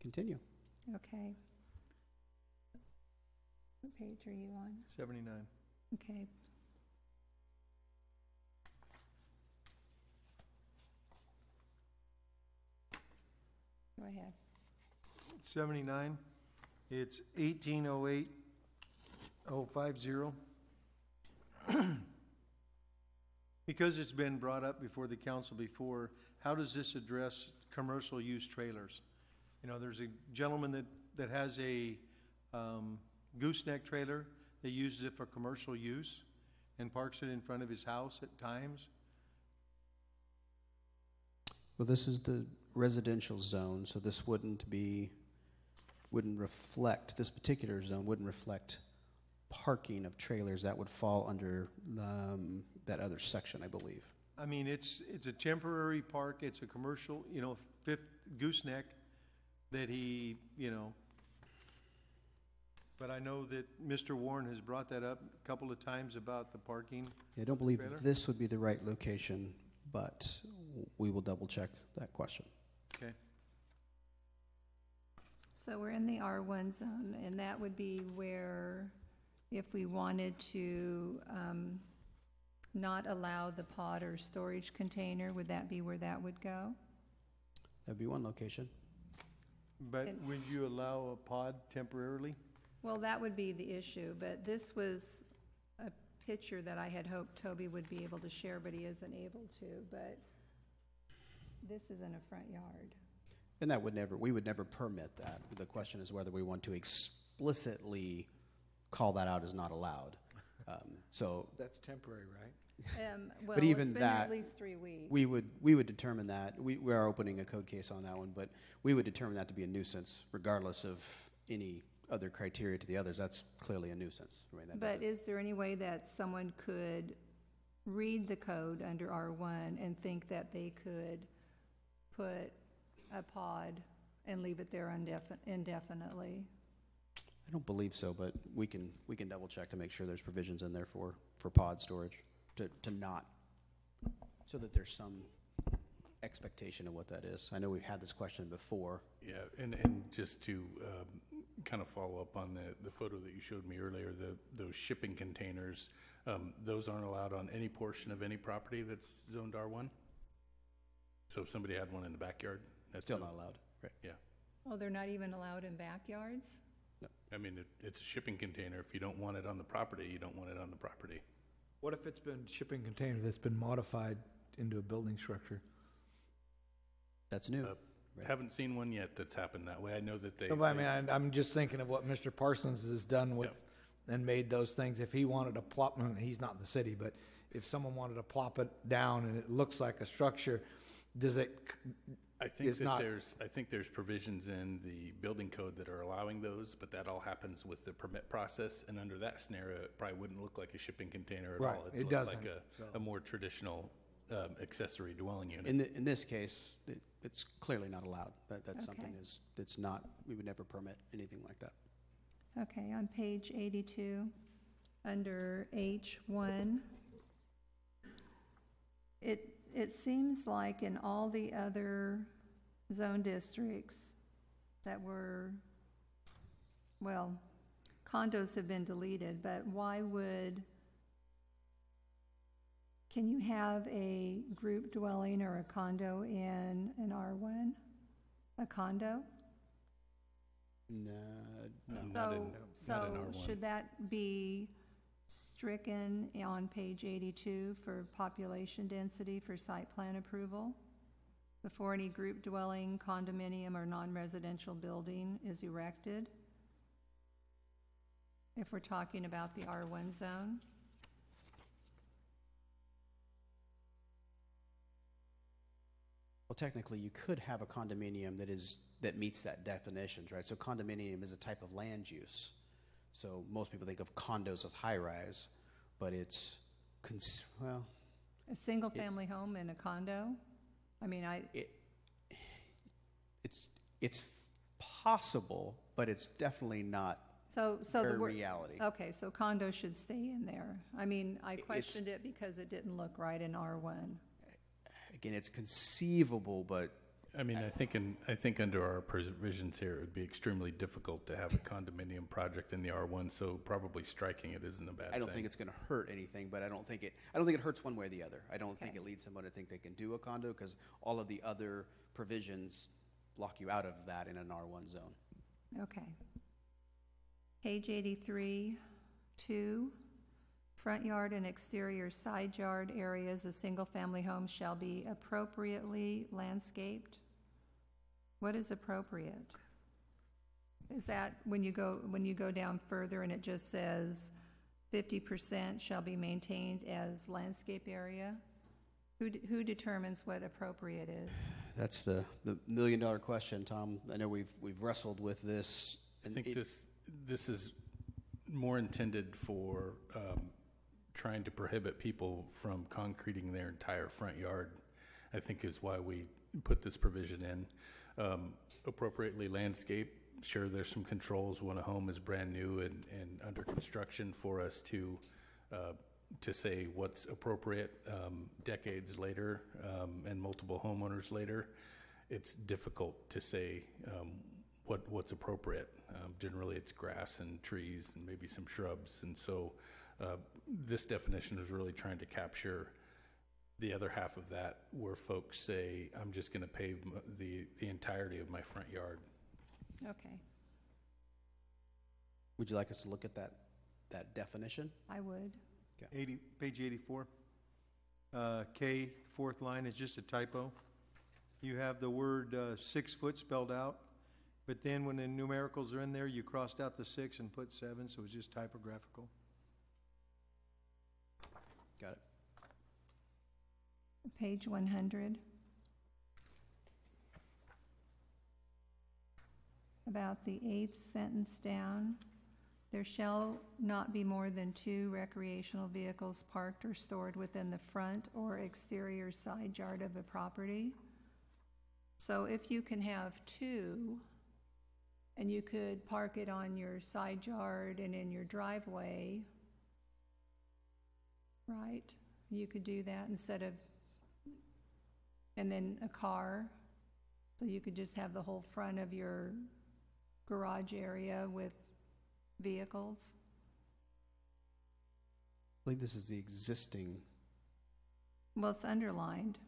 Continue. Okay. What page are you on? Seventy-nine. Okay. Go ahead. Seventy-nine, it's eighteen oh eight oh five zero. Because it's been brought up before the council before, how does this address commercial use trailers? You know, there's a gentleman that, that has a, um, gooseneck trailer that uses it for commercial use and parks it in front of his house at times. Well, this is the residential zone, so this wouldn't be, wouldn't reflect, this particular zone wouldn't reflect parking of trailers. That would fall under um, that other section, I believe. I mean, it's, it's a temporary park, it's a commercial, you know, fifth gooseneck that he, you know. But I know that Mr. Warren has brought that up a couple of times about the parking. I don't believe Trailer? this would be the right location, but we will double check that question. Okay. So we're in the R1 zone, and that would be where, if we wanted to um, not allow the pod or storage container, would that be where that would go? That'd be one location. But And- would you allow a pod temporarily? Well, that would be the issue, but this was a picture that I had hoped Toby would be able to share, but he isn't able to, but this is in a front yard. And that would never, we would never permit that. The question is whether we want to explicitly call that out as not allowed. Um, So That's temporary, right? Um, Well, But it's even been that, at least three weeks. we would, we would determine that, we, we are opening a code case on that one, but we would determine that to be a nuisance regardless of any other criteria to the others. That's clearly a nuisance. I mean, that But doesn't- is there any way that someone could read the code under R1 and think that they could put a pod and leave it there indefi- indefinitely? I don't believe so, but we can, we can double check to make sure there's provisions in there for, for pod storage, to, to not, so that there's some expectation of what that is. I know we've had this question before. Yeah, and, and just to um, kind of follow up on the, the photo that you showed me earlier, the, those shipping containers, um, those aren't allowed on any portion of any property that's zoned R1? So if somebody had one in the backyard? that's Still no- not allowed, right? Yeah. Oh, they're not even allowed in backyards? I mean, it, it's a shipping container. If you don't want it on the property, you don't want it on the property. What if it's been shipping container that's been modified into a building structure? That's new. Uh, Right. Haven't seen one yet that's happened that way. I know that they. No, but I mean, I- I'm just thinking of what Mr. Parsons has done with, and made those things. If he wanted to plop, he's not in the city, but if someone wanted to plop it down and it looks like a structure, does it, I think that not- there's, I think there's provisions in the building code that are allowing those, but that all happens with the permit process, and under that scenario, it probably wouldn't look like a shipping container at Right, all. it It'd look like doesn't, a, so. a more traditional, um, accessory dwelling unit. In, the, in this case, it, it's clearly not allowed. That, that's something Okay. is, that's not, we would never permit anything like that. Okay, on page 82, under H1, it, it seems like in all the other zone districts that were, well, condos have been deleted, but why would, can you have a group dwelling or a condo in an R1? A condo? No, no. Not in- So, not in so R1. should that be stricken on page 82 for population density for site plan approval? Before any group dwelling, condominium, or non-residential building is erected? If we're talking about the R1 zone? Well, technically, you could have a condominium that is, that meets that definition, right? So condominium is a type of land use. So most people think of condos as high-rise, but it's, cons- well, A single-family home in a condo? I mean, I, it, it's, it's possible, but it's definitely not so, so the word. reality. Okay, so condo should stay in there. I mean, I It's- questioned it because it didn't look right in R1. Again, it's conceivable, but I mean, I think in, I think under our provisions here, it would be extremely difficult to have a condominium project in the R1, so probably striking it isn't a bad thing. I don't think it's going to hurt anything, but I don't think it, I don't think it hurts one way or the other. I don't think it leads someone to think they can do a condo because all of the other provisions block you out of that in an R1 zone. Okay. Page 83, 2, front yard and exterior side yard areas of single-family homes shall be appropriately landscaped. What is appropriate? Is that when you go, when you go down further and it just says 50% shall be maintained as landscape area? Who, de- who determines what appropriate is? That's the, the million dollar question, Tom. I know we've, we've wrestled with this. I and think it- this, this is more intended for um, trying to prohibit people from concreting their entire front yard, I think is why we put this provision in. Um, Appropriately landscape, sure, there's some controls when a home is brand new and, and under construction for us to, uh, to say what's appropriate um, decades later um, and multiple homeowners later. It's difficult to say um, what, what's appropriate. Um, Generally, it's grass and trees and maybe some shrubs. And so uh, this definition is really trying to capture the other half of that where folks say, I'm just going to pave the, the entirety of my front yard. Okay, Would you like us to look at that, that definition? I would. Eighty, page eighty-four. Uh, K, fourth line is just a typo. You have the word, uh, six foot spelled out, but then when the numericals are in there, you crossed out the six and put seven, so it's just typographical. Page 100. About the eighth sentence down, there shall not be more than two recreational vehicles parked or stored within the front or exterior side yard of a property. So if you can have two, and you could park it on your side yard and in your driveway, right? You could do that instead of and then a car. So you could just have the whole front of your garage area with vehicles. I believe this is the existing, Well, it's underlined.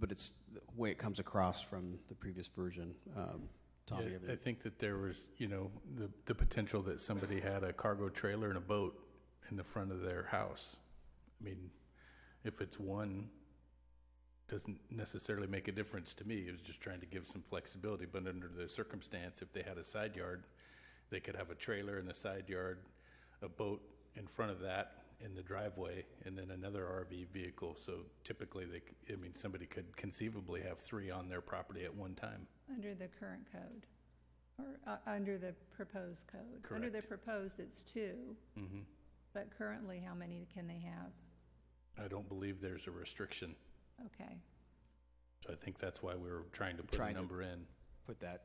but it's the way it comes across from the previous version. Um, Tom, Yeah, I any- think that there was, you know, the, the potential that somebody had a cargo trailer and a boat in the front of their house. I mean, if it's one, doesn't necessarily make a difference to me. It was just trying to give some flexibility, but under the circumstance, if they had a side yard, they could have a trailer in the side yard, a boat in front of that in the driveway, and then another RV vehicle. So typically, they, I mean, somebody could conceivably have three on their property at one time. Under the current code, or uh, under the proposed code. Under the proposed, it's two, Mm-hmm. but currently, how many can they have? I don't believe there's a restriction. Okay, So I think that's why we were trying to put a Trying to- number in. Put that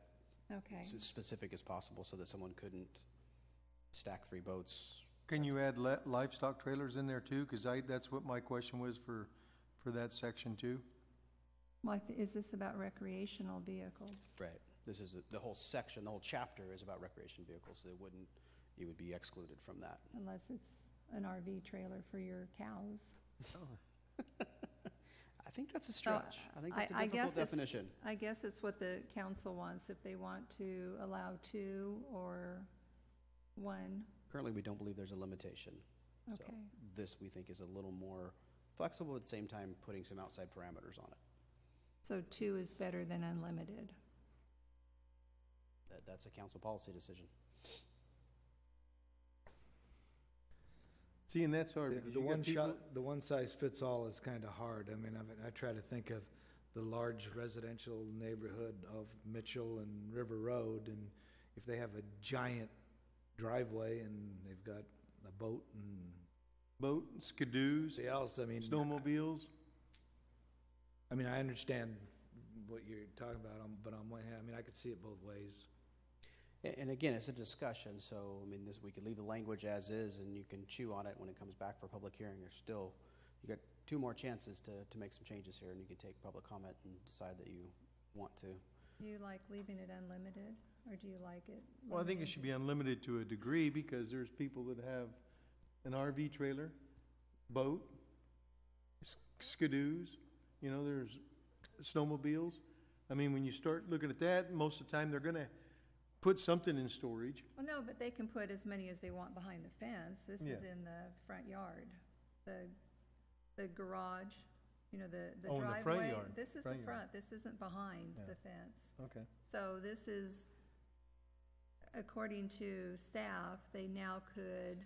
okay. as specific as possible so that someone couldn't stack three boats. Can you add li- livestock trailers in there too? Because I, that's what my question was for, for that section too. Well, I thi- is this about recreational vehicles? Right. This is, a- the whole section, the whole chapter is about recreation vehicles. It wouldn't, you would be excluded from that. Unless it's an RV trailer for your cows. I think that's a So, stretch. I think that's a I- I difficult guess it's- definition. I guess it's what the council wants, if they want to allow two or one. Currently, we don't believe there's a limitation. So Okay. This, we think, is a little more flexible, at the same time, putting some outside parameters on it. So two is better than unlimited. That, that's a council policy decision. See, and that's hard. The- The one people- shot, the one size fits all is kind of hard. I mean, I, mean, I try to think of the large residential neighborhood of Mitchell and River Road, and if they have a giant driveway and they've got a boat and Boat, skidoos, something else, I mean. snowmobiles. I mean, I understand what you're talking about, um, but on one hand, I mean, I could see it both ways. A- And again, it's a discussion, so, I mean, this, we could leave the language as is, and you can chew on it when it comes back for public hearing. There's still, you got two more chances to, to make some changes here, and you can take public comment and decide that you want to. Do you like leaving it unlimited, or do you like it? Well, I think it should be unlimited to a degree because there's people that have an RV trailer, boat, s- skidoos, you know, there's snowmobiles. I mean, when you start looking at that, most of the time they're gonna put something in storage. Well, no, but they can put as many as they want behind the fence. This is Yeah. in the front yard. The, the garage, you know, the, the Oh, in the front driveway. yard, This is the front yard. front, this isn't behind Yeah. the fence. Okay. So this is, according to staff, they now could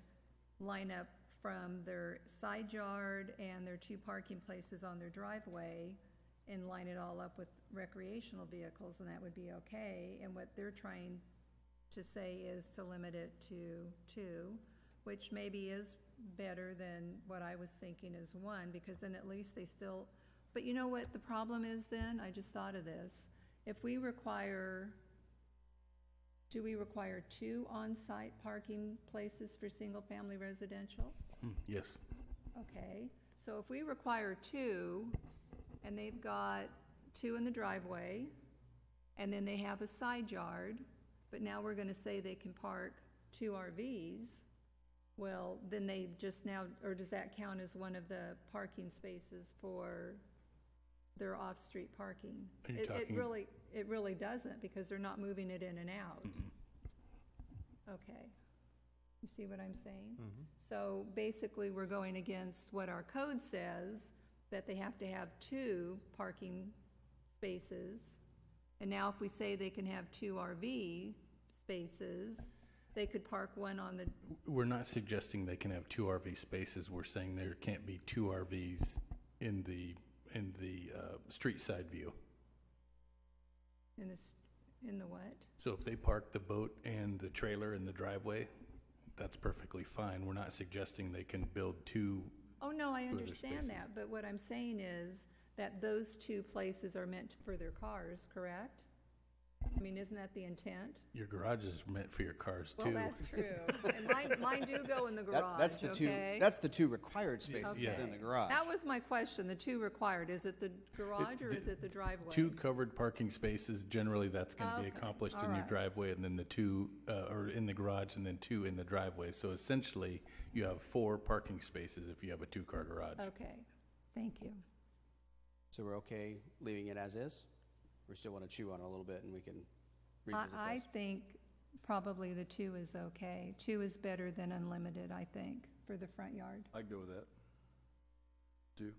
line up from their side yard and their two parking places on their driveway and line it all up with recreational vehicles, and that would be okay. And what they're trying to say is to limit it to two, which maybe is better than what I was thinking is one, because then at least they still, but you know what the problem is then? I just thought of this. If we require, do we require two on-site parking places for single-family residential? Hmm, Yes. Okay, so if we require two, and they've got two in the driveway, and then they have a side yard, but now we're gonna say they can park two RVs, well, then they just now, or does that count as one of the parking spaces for their off-street parking? Are you It- It talking- really, it really doesn't, because they're not moving it in and out. Mhm. Okay. You see what I'm saying? Mhm. So basically, we're going against what our code says, that they have to have two parking spaces. And now if we say they can have two RV spaces, they could park one on the, We're not suggesting they can have two RV spaces. We're saying there can't be two RVs in the, in the uh, street side view. in the, s- in the what? So if they park the boat and the trailer in the driveway, that's perfectly fine. We're not suggesting they can build two. Oh, no, I other understand spaces. that, but what I'm saying is that those two places are meant for their cars, correct? I mean, isn't that the intent? Your garage is meant for your cars Well, too. that's true. And mine, mine do go in the That- garage, That's the two, okay? that's the two required spaces Okay. within the garage. That was my question, the two required. Is it the garage or is it the driveway? Two covered parking spaces, generally that's going to be Okay, accomplished all in your right. driveway and then the two, uh, or in the garage and then two in the driveway. So essentially, you have four parking spaces if you have a two-car garage. Okay, thank you. So we're okay leaving it as is? We still want to chew on it a little bit and we can I, revisit I this? think probably the two is okay. Two is better than unlimited, I think, for the front yard. I'd go with that. Two.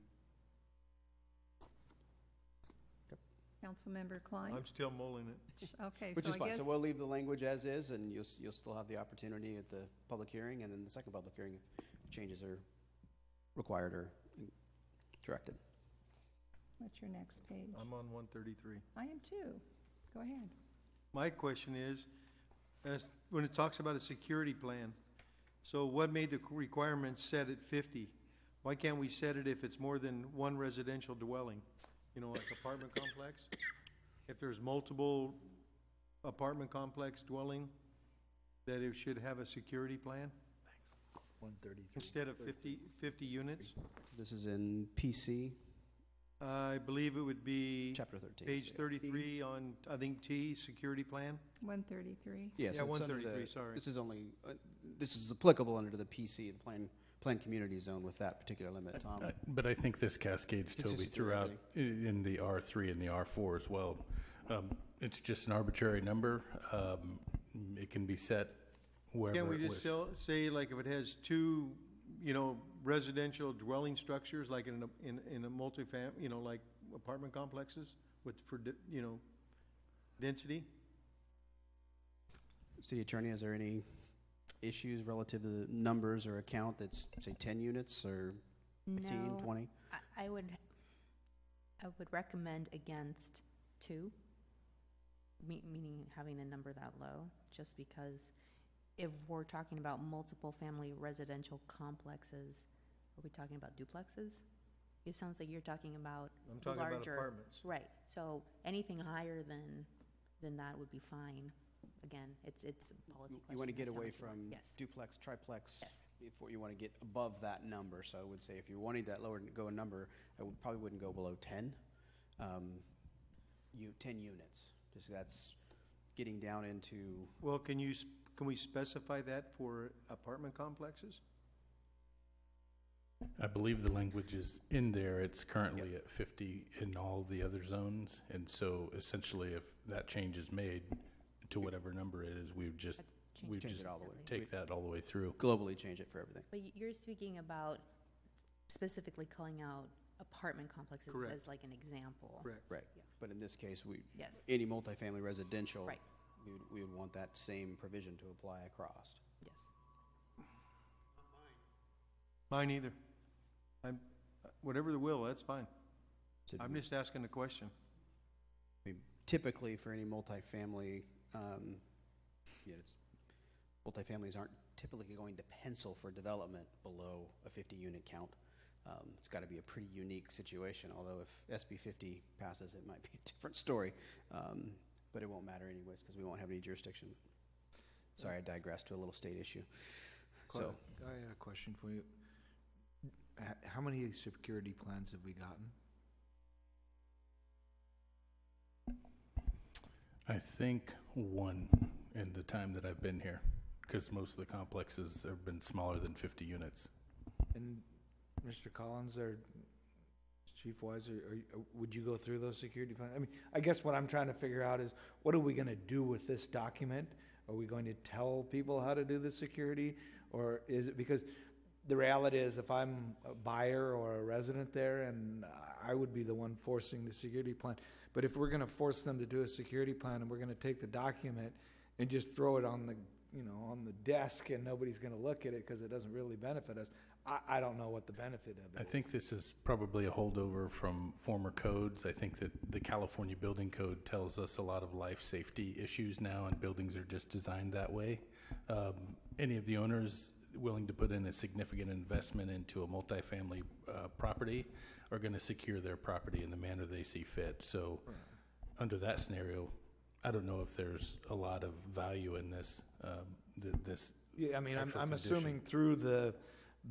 Councilmember Kline? I'm still mulling it. Okay, Which so is I fine. guess, So we'll leave the language as is and you'll, s- you'll still have the opportunity at the public hearing and then the second public hearing if changes are required or directed. What's your next page? I'm on one thirty-three. I am too. Go ahead. My question is, as, when it talks about a security plan, so what made the requirements set at fifty? Why can't we set it if it's more than one residential dwelling? You know, like apartment complex? If there's multiple apartment complex dwelling, that it should have a security plan Thanks. One thirty-three. instead of 50 50 units? This is in PC, I believe it would be chapter 13. page thirty-three on, I think, T, security plan? One thirty-three. Yes, Yeah, it's under 133, the- sorry. This is only, uh, this is applicable under the PC, the Plan, Plan Community Zone with that particular limit, Tom. Uh, But I think this cascades, It's Toby, just through throughout, i- in the R3 and the R4 as well. Um, It's just an arbitrary number. Um, It can be set wherever Can't we it just wishes. sell, say, like, if it has two, you know, residential dwelling structures, like in a, in, in a multifam, you know, like apartment complexes with, for, di- you know, density? City Attorney, is there any issues relative to the numbers or account that's, say, 10 units or 15, No, 20? I, I would, I would recommend against two, me- meaning having the number that low, just because if we're talking about multiple family residential complexes, are we talking about duplexes? It sounds like you're talking about I'm talking about larger- apartments. Right, so anything higher than, than that would be fine. Again, it's, it's a policy question. You want to get as away much you want. from Yes. duplex, triplex? Yes. If you want to get above that number, so I would say if you're wanting that lower, go a number, I would, probably wouldn't go below 10. Um, You, 10 units, just that's getting down into, Well, can you, s- can we specify that for apartment complexes? I believe the language is in there. It's currently at 50 in all the other zones. And so essentially, if that change is made to whatever number it is, we would just, Change we it Change just it all the way. take that all the way through. globally change it for everything. But you're speaking about specifically calling out apartment complexes Correct. as like an example. Correct. Right. Yeah. But in this case, we, Yes, any multifamily residential, Right. We would, we would want that same provision to apply across. yes. Mine either. I'm, whatever the will, that's fine. So I'm just asking a question. typically for any multifamily, um, yeah, it's, multifamilies aren't typically going to pencil for development below a fifty unit count. Um, it's gotta be a pretty unique situation, although if SB fifty passes, it might be a different story. Um, but it won't matter anyways, because we won't have any jurisdiction. Sorry, I digressed to a little state issue. So, I had a question for you. H- How many security plans have we gotten? I think one in the time that I've been here, because most of the complexes have been smaller than 50 units. And Mr. Collins or Chief Wise, are, are, uh, would you go through those security plans? I mean, I guess what I'm trying to figure out is, what are we gonna do with this document? Are we going to tell people how to do the security? Or is it, because the reality is, if I'm a buyer or a resident there, and I would be the one forcing the security plan. But if we're gonna force them to do a security plan, and we're gonna take the document and just throw it on the, you know, on the desk, and nobody's gonna look at it, because it doesn't really benefit us, I, I don't know what the benefit of it I is. think this is probably a holdover from former codes. I think that the California Building Code tells us a lot of life safety issues now, and buildings are just designed that way. Um, any of the owners willing to put in a significant investment into a multifamily uh, property are going to secure their property in the manner they see fit. So, under that scenario, I don't know if there's a lot of value in this. Um, th- this Yeah, I mean, I'm, I'm assuming through the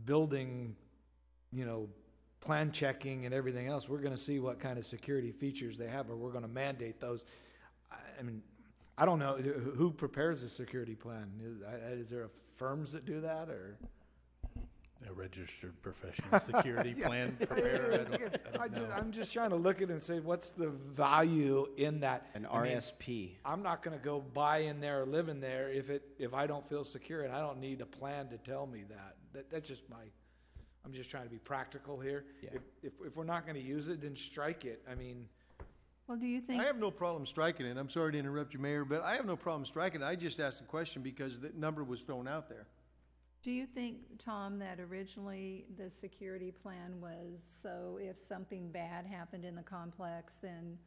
building, you know, plan checking and everything else, we're gonna see what kind of security features they have, or we're gonna mandate those. I, I mean, I don't know, who who prepares a security plan? Is, is there firms that do that, or? a registered professional security Yeah. plan preparer. I don't, I I don't just, know. I'm just trying to look at it and say, what's the value in that? an I mean, RSP, I'm not gonna go buy in there or live in there if it, if I don't feel secure, and I don't need a plan to tell me that. That, that's just my, I'm just trying to be practical here. Yeah. If, if, if we're not gonna use it, then strike it. I mean, Well, do you think, I have no problem striking it. I'm sorry to interrupt you, Mayor, but I have no problem striking it. I just asked the question because the number was thrown out there. do you think, Tom, that originally the security plan was so if something bad happened in the complex, then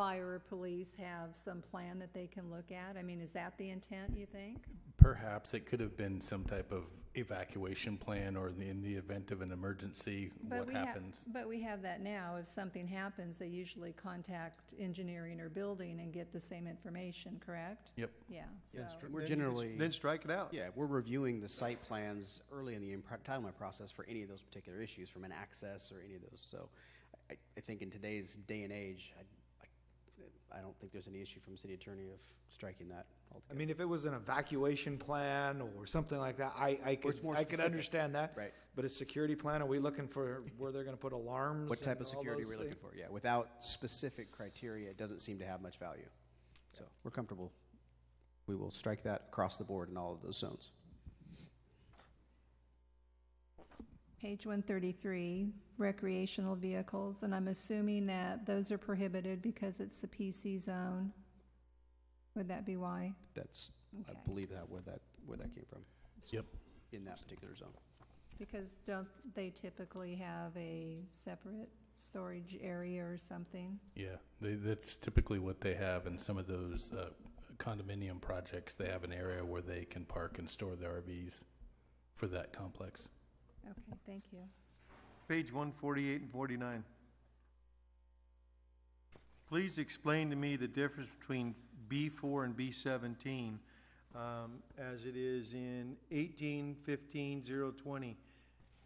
fire or police have some plan that they can look at? I mean, is that the intent, you think? Perhaps it could have been some type of evacuation plan or in the, in the event of an emergency, But what we ha- happens? But we have that now. If something happens, they usually contact engineering or building and get the same information, correct? Yep. Yeah, so. We're Then it's- generally. Then strike it out. Yeah, we're reviewing the site plans early in the entitlement process for any of those particular issues, from an access or any of those. So I, I think in today's day and age, I, I, don't think there's any issue from city attorney of striking that I altogether. mean, if it was an evacuation plan or something like that, I, I could, it's more I could specific. understand that. Right. But a security plan, are we looking for where they're gonna put alarms? What type and of all security those we're looking things? for, yeah. Without specific criteria, it doesn't seem to have much value. So we're comfortable. We will strike that across the board in all of those zones. Page one thirty-three, recreational vehicles, and I'm assuming that those are prohibited because it's the PC zone. Would that be why? That's, I Okay. believe that, where that, where that came from. Yep. In that particular zone. Because don't they typically have a separate storage area or something? Yeah, they, that's typically what they have in some of those uh, condominium projects. They have an area where they can park and store their RVs for that complex. Okay, thank you. Page one forty-eight and forty-nine. Please explain to me the difference between B four and B seventeen, um, as it is in eighteen fifteen zero twenty.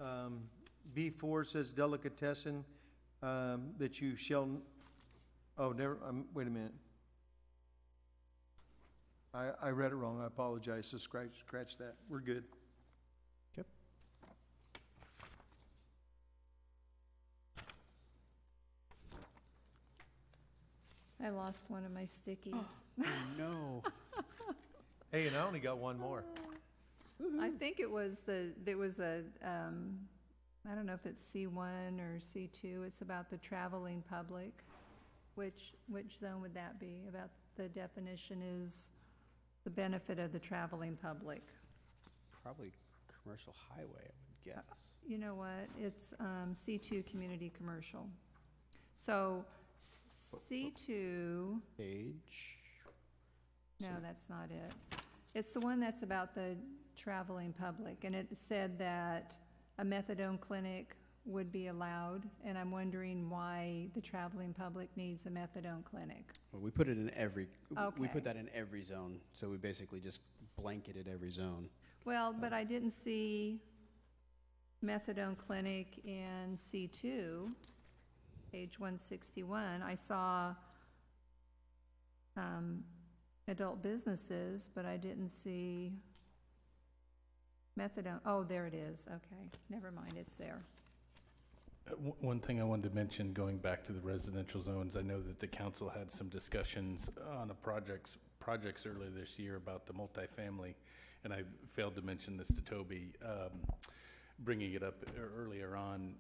Um, B four says delicatessen, um, that you shall, oh, never, um, wait a minute. I, I read it wrong, I apologize, so scratch, scratch that, we're good. I lost one of my stickies. No. Hey, and I only got one more. I think it was the, there was a, um, I don't know if it's C one or C two, it's about the traveling public. Which, which zone would that be? About, the definition is the benefit of the traveling public. Probably commercial highway, I would guess. You know what, it's, um, C two, community commercial. So, C two, Page. no, that's not it. It's the one that's about the traveling public, and it said that a methadone clinic would be allowed, and I'm wondering why the traveling public needs a methadone clinic. Well, we put it in every, we Okay. put that in every zone, so we basically just blanketed every zone. Well, uh, but I didn't see methadone clinic in C two, page one sixty-one. I saw, um, adult businesses, but I didn't see methadone, oh, there it is, okay, never mind, it's there. Uh, One thing I wanted to mention, going back to the residential zones, I know that the council had some discussions on a projects, projects earlier this year about the multifamily, and I failed to mention this to Toby, um, bringing it up earlier on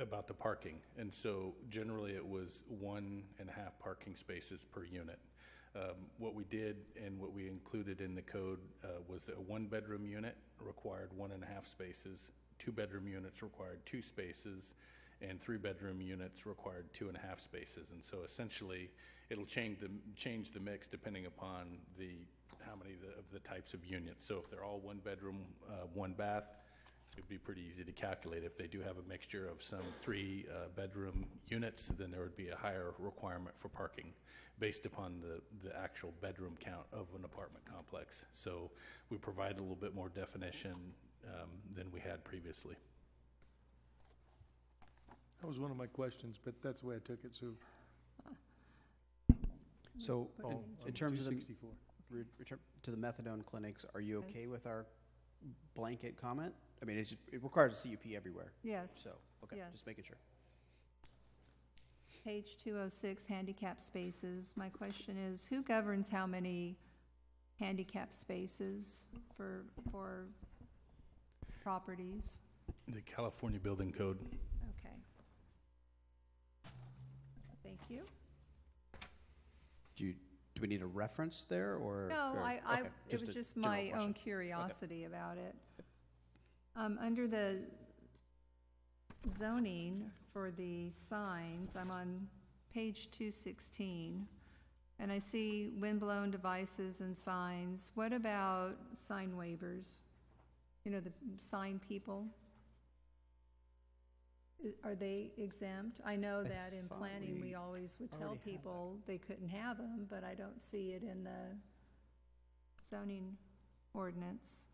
about the parking. And so generally, it was one and a half parking spaces per unit. Um, What we did and what we included in the code uh, was a one-bedroom unit required one and a half spaces, two-bedroom units required two spaces, and three-bedroom units required two and a half spaces. And so essentially, it'll change the, change the mix depending upon the, how many of the- of the types of units. So if they're all one-bedroom, uh, one bath, it'd be pretty easy to calculate. If they do have a mixture of some three-bedroom units, then there would be a higher requirement for parking based upon the, the actual bedroom count of an apartment complex. So we provide a little bit more definition um, than we had previously. That was one of my questions, but that's the way I took it, so. So, Oh, in- on in terms of the, 264. return to the methadone clinics, are you okay with our blanket comment? I mean, it's, it requires a CUP everywhere, Yes. so, okay, Yes. just making sure. Page two oh six, handicap spaces. My question is, who governs how many handicap spaces for, for properties? The California Building Code. Okay. Thank you. Do you, do we need a reference there, or? No, or- I, I, okay, it was a just general my own question. curiosity about it. Um, under the zoning for the signs, I'm on page two sixteen, and I see windblown devices and signs. What about sign waivers? You know, the sign people? I- Are they exempt? I know I that in thought planning, we we always would tell already had that. people they couldn't have them, but I don't see it in the zoning ordinance.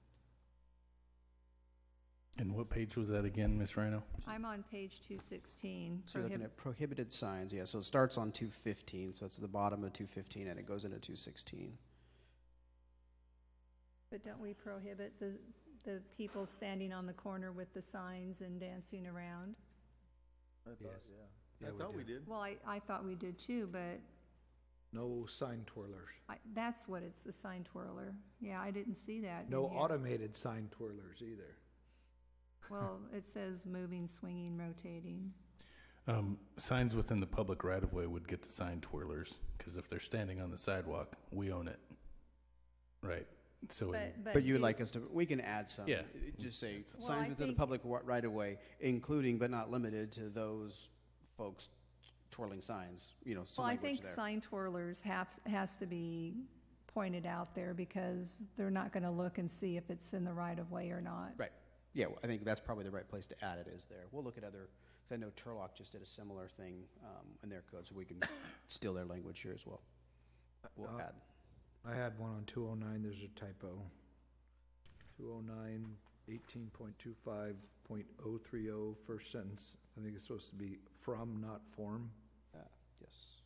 And what page was that again, Miss Ryno? I'm on page two sixteen. So you're looking at prohibited signs, yeah, so it starts on two fifteen, so it's at the bottom of two fifteen and it goes into two sixteen. But don't we prohibit the, the people standing on the corner with the signs and dancing around? I thought, Yes. yeah. Yeah, I we thought do. we did. Well, I, I thought we did too, but No sign twirlers. I, that's what it's, the sign twirler. Yeah, I didn't see that in No here. automated sign twirlers either. Well, it says moving, swinging, rotating. Um, signs within the public right-of-way would get the sign twirlers, because if they're standing on the sidewalk, we own it. Right, so, in- But, but. But you would like us to, we can add some. Yeah. Uh, Just say, Well, signs I within the think- public wa- right of way, including but not limited to those folks twirling signs, you know, some Well, I language think there. sign twirlers have, has to be pointed out there because they're not gonna look and see if it's in the right of way or not. Right. Yeah, I think that's probably the right place to add it is there. We'll look at other, because I know Turlock just did a similar thing um, in their code, so we can steal their language here as well. We'll Uh, add. I had one on two oh nine, there's a typo. Two oh nine, eighteen point two five point oh three oh, first sentence. I think it's supposed to be from, not form. Uh, Yes.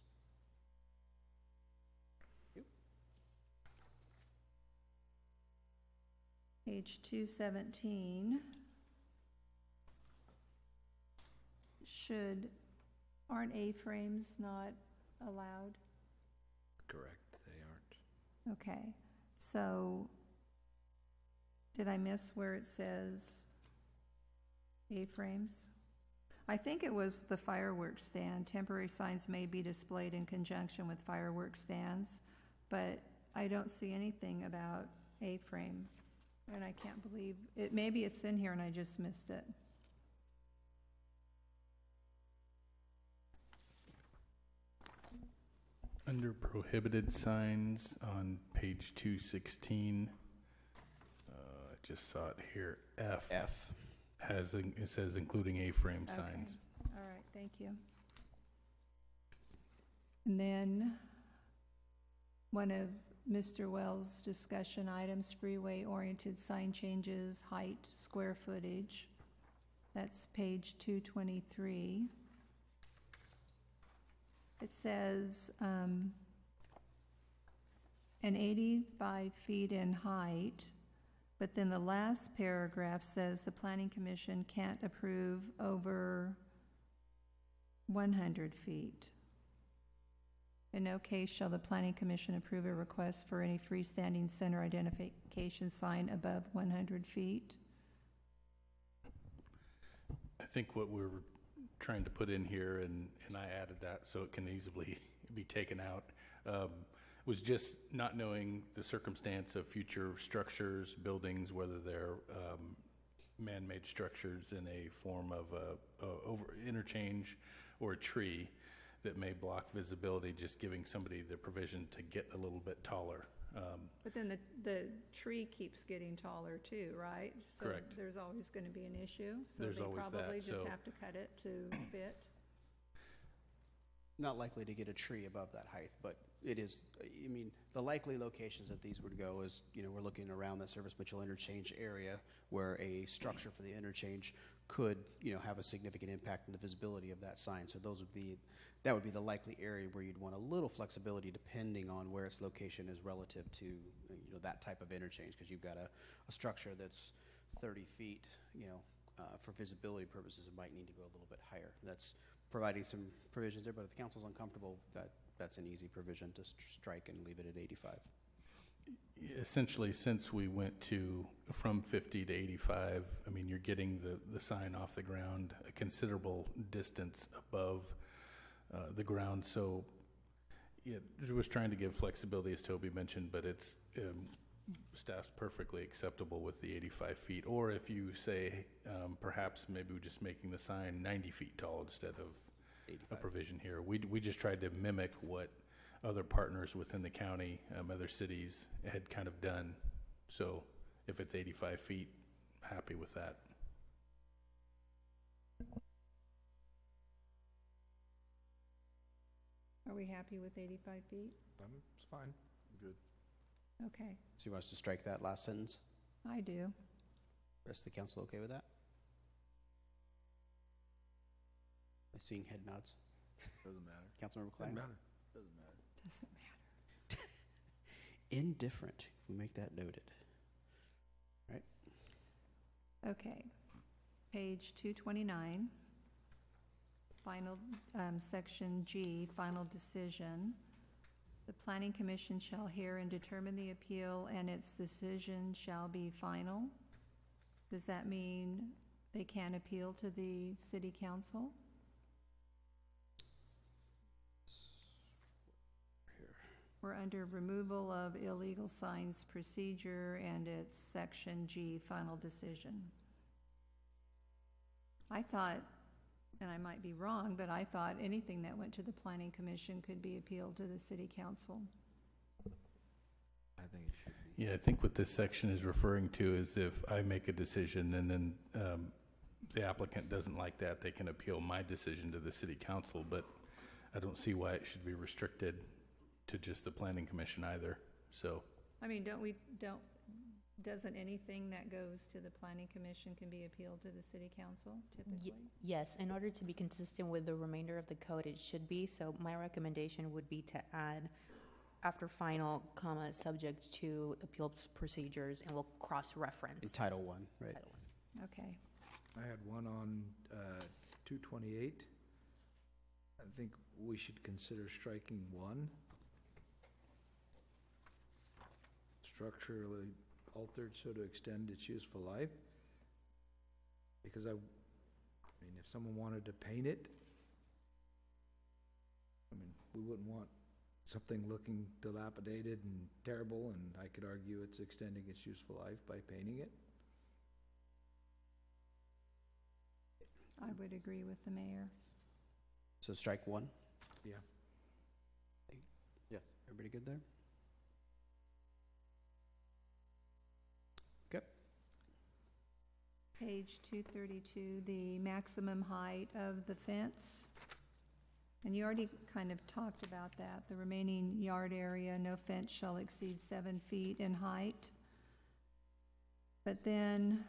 Page two seventeen. Should, aren't A-frames not allowed? Correct, they aren't. Okay, so, did I miss where it says A-frames? I think it was the fireworks stand. Temporary signs may be displayed in conjunction with fireworks stands, but I don't see anything about A-frame. And I can't believe, it, maybe it's in here and I just missed it. under prohibited signs on page two sixteen, uh, I just saw it here, F. F. Has, in- it says including A-frame Okay. signs. All right, thank you. And then, one of Mr. Wells' discussion items, freeway-oriented sign changes, height, square footage. That's page two twenty-three. It says, um, an eighty-five feet in height, but then the last paragraph says the planning commission can't approve over one hundred feet. In no case shall the planning commission approve a request for any freestanding center identification sign above one hundred feet. I think what we're trying to put in here, and, and I added that so it can easily be taken out, um, was just not knowing the circumstance of future structures, buildings, whether they're, um, man-made structures in a form of a, a over interchange or a tree that may block visibility, just giving somebody the provision to get a little bit taller. Um, But then the, the tree keeps getting taller too, right? Correct. So there's always gonna be an issue, so There's they always that, probably just so- have to cut it to fit. Not likely to get a tree above that height, but it is, I mean, the likely locations that these would go is, you know, we're looking around the Service Mitchell interchange area where a structure for the interchange could, you know, have a significant impact on the visibility of that sign. So those would be, that would be the likely area where you'd want a little flexibility depending on where its location is relative to, you know, that type of interchange. Because you've got a, a structure that's thirty feet, you know, uh, for visibility purposes, it might need to go a little bit higher. That's providing some provisions there, but if the council's uncomfortable, that, that's an easy provision to st- strike and leave it at eighty-five. essentially, since we went to, from 50 to 85, I mean, you're getting the, the sign off the ground a considerable distance above uh, the ground, so it was trying to give flexibility, as Toby mentioned, but it's, um, staff's perfectly acceptable with the 85 feet. Or if you say, um, perhaps maybe we're just making the sign 90 feet tall instead of a 85. provision here. We, we just tried to mimic what other partners within the county, um, other cities had kind of done. So if it's 85 feet, happy with that. Are we happy with 85 feet? Um, It's fine. Good. Okay, So you want us to strike that last sentence? I do. Rest of the council okay with that? I seeing head nods. Doesn't matter. Councilmember Kline? Doesn't matter. Doesn't matter. Doesn't matter. Indifferent. We make that noted. Right? Okay. Page 229, final, um, section G, final decision. The planning commission shall hear and determine the appeal, and its decision shall be final. Does that mean they can appeal to the city council? We're under removal of illegal signs procedure, and it's section G, final decision. I thought, and I might be wrong, but I thought anything that went to the planning commission could be appealed to the city council. I think it should be. Yeah, I think what this section is referring to is if I make a decision and then um, the applicant doesn't like that, they can appeal my decision to the city council, but I don't see why it should be restricted to just the planning commission either, so. I mean, don't we, don't, doesn't anything that goes to the planning commission can be appealed to the city council typically? Yes, in order to be consistent with the remainder of the code, it should be. So my recommendation would be to add after final, comma, subject to appeals procedures, and we'll cross-reference. In Title One, right? Title one. Okay, I had one on uh, 228. I think we should consider striking one. Structurally altered so to extend its useful life. Because I, I mean, if someone wanted to paint it, I mean, we wouldn't want something looking dilapidated and terrible, and I could argue it's extending its useful life by painting it. I would agree with the mayor. So strike one. Yeah. Yes. Everybody good there? Page two thirty-two, the maximum height of the fence. And you already kind of talked about that. The remaining yard area, no fence shall exceed seven feet in height. But then,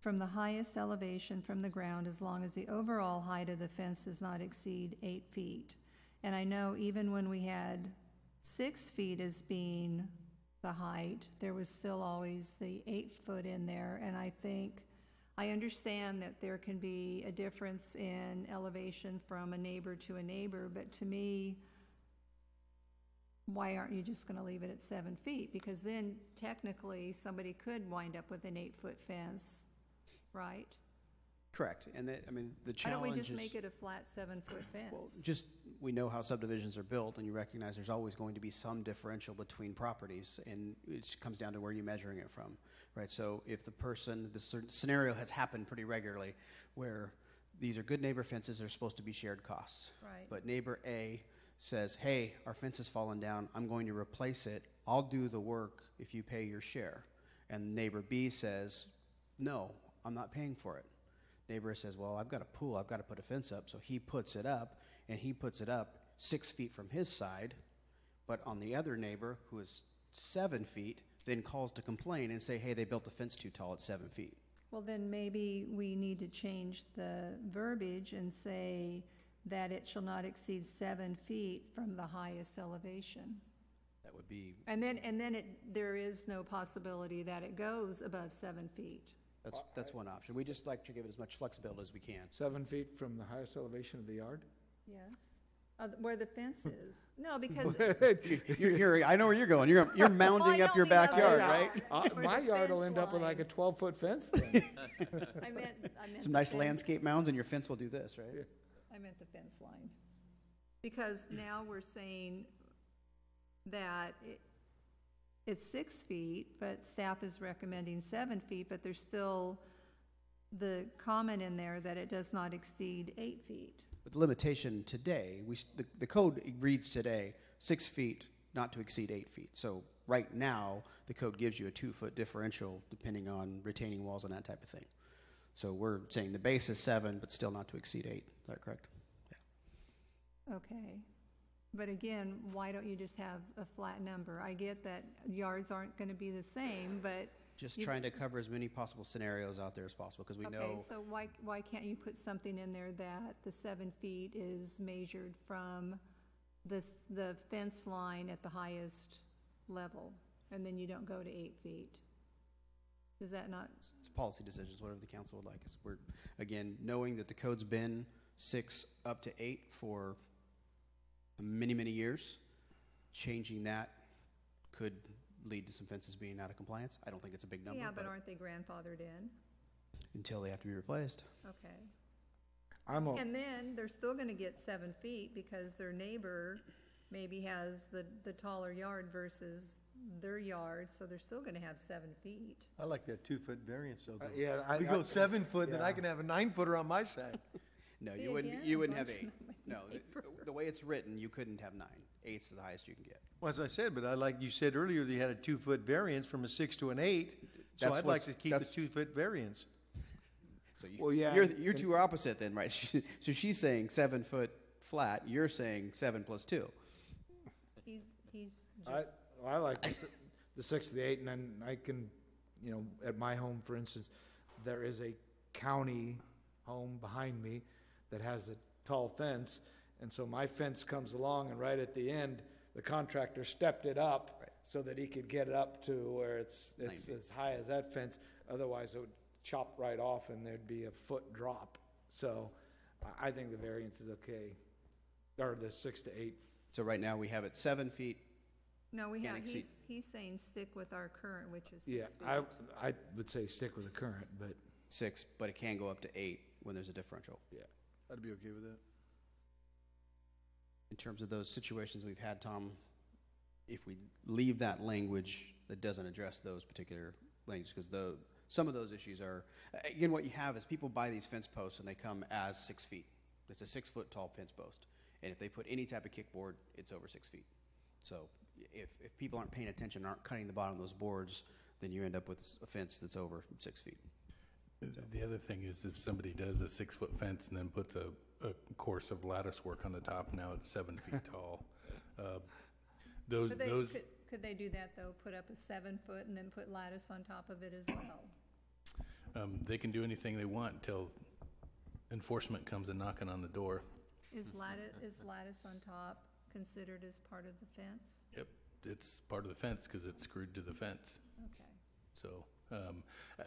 from the highest elevation from the ground, as long as the overall height of the fence does not exceed eight feet. And I know even when we had six feet as being the height, there was still always the eight foot in there, and I think, I understand that there can be a difference in elevation from a neighbor to a neighbor, but to me, why aren't you just gonna leave it at seven feet? Because then technically, somebody could wind up with an eight-foot fence, right? Correct. And that, I mean, the challenge. Why don't challenge we just make it a flat seven-foot Well, fence? just, we know how subdivisions are built, and you recognize there's always going to be some differential between properties, and it comes down to where you're measuring it from, right? So if the person, the cer- scenario has happened pretty regularly, where these are good neighbor fences, they're supposed to be shared costs. Right. But neighbor A says, hey, our fence has fallen down, I'm going to replace it, I'll do the work if you pay your share. And neighbor B says, no, I'm not paying for it. Neighbor says, well, I've got a pool, I've got to put a fence up, so he puts it up, and he puts it up six feet from his side, but on the other neighbor, who is seven feet, then calls to complain and say, hey, they built the fence too tall at seven feet. Well, then maybe we need to change the verbiage and say that it shall not exceed seven feet from the highest elevation. That would be, And then, and then it, there is no possibility that it goes above seven feet. That's, that's one option. We just like to give it as much flexibility as we can. Seven feet from the highest elevation of the yard? Yes. Uh, where the fence is. No, because, You're, you're, I know where you're going. You're, you're mounding I up your backyard, there. right? Uh, Where My the yard will fence end up with like a line. twelve-foot fence then. I meant, I meant. Some the nice fence- landscape mounds, and your fence will do this, right? I meant the fence line. Because now we're saying that it, it's six feet, but staff is recommending seven feet, but there's still the comment in there that it does not exceed eight feet. But the limitation today, we, the, the code reads today, six feet, not to exceed eight feet. So right now, the code gives you a two-foot differential depending on retaining walls and that type of thing. So we're saying the base is seven, but still not to exceed eight. Is that correct? Yeah. Okay. But again, why don't you just have a flat number? I get that yards aren't gonna be the same, but. Just you- trying to cover as many possible scenarios out there as possible because we Okay, know so why, why can't you put something in there that the seven feet is measured from the, s- the fence line at the highest level? And then you don't go to eight feet? Is that not, it's policy decisions, whatever the council would like. It's, we're, again, knowing that the code's been six up to eight for many, many years, changing that could lead to some fences being out of compliance. I don't think it's a big number, yeah, but but aren't they grandfathered in? until they have to be replaced. Okay. I'm, o- And then they're still gonna get seven feet because their neighbor maybe has the, the taller yard versus their yard, so they're still gonna have seven feet. I like that two-foot variance though. Uh, yeah, I- We I- go seven foot, then I yeah. can have a nine-footer on my side. No, See you wouldn't, again? you wouldn't have Motion eight. On my No, the, the way it's written, you couldn't have nine. Eight's the highest you can get. Well, as I said, but I like, you said earlier, they had a two-foot variance from a six to an eight, so That's I'd like what's- to keep the that's- two-foot variance. So you, Well, yeah, you're, you're two are opposite then, right? so she's saying seven foot flat. You're saying seven plus two. He's, he's I, just, I like the si- the six to the eight, and then I can, you know, at my home, for instance, there is a county home behind me that has a tall fence, and so my fence comes along, and right at the end, the contractor stepped it up Right. so that he could get it up to where it's, it's feet. as high as that fence, otherwise it would chop right off and there'd be a foot drop. So I, I think the variance is okay, or the six to eight So right now we have it seven feet. no, we Can't have, exceed. he's, he's saying stick with our current, which is Yeah, six feet. I, I would say stick with the current, but six, but it can go up to eight when there's a differential. I'd be okay with that. In terms of those situations we've had, Tom, if we leave that language that doesn't address those particular languages, because the, some of those issues are, again, what you have is people buy these fence posts and they come as six feet. It's a six-foot tall fence post. And if they put any type of kickboard, it's over six feet. So if, if people aren't paying attention, aren't cutting the bottom of those boards, then you end up with a fence that's over six feet. The other thing is if somebody does a six-foot fence and then puts a, a course of lattice work on the top, now it's seven feet tall. Uh, Those, Could they, those, could, could they do that though, put up a seven foot and then put lattice on top of it as well? um, they can do anything they want until enforcement comes and knocking on the door. Is lattice, is lattice on top considered as part of the fence? Yep, it's part of the fence because it's screwed to the fence. Okay. So um,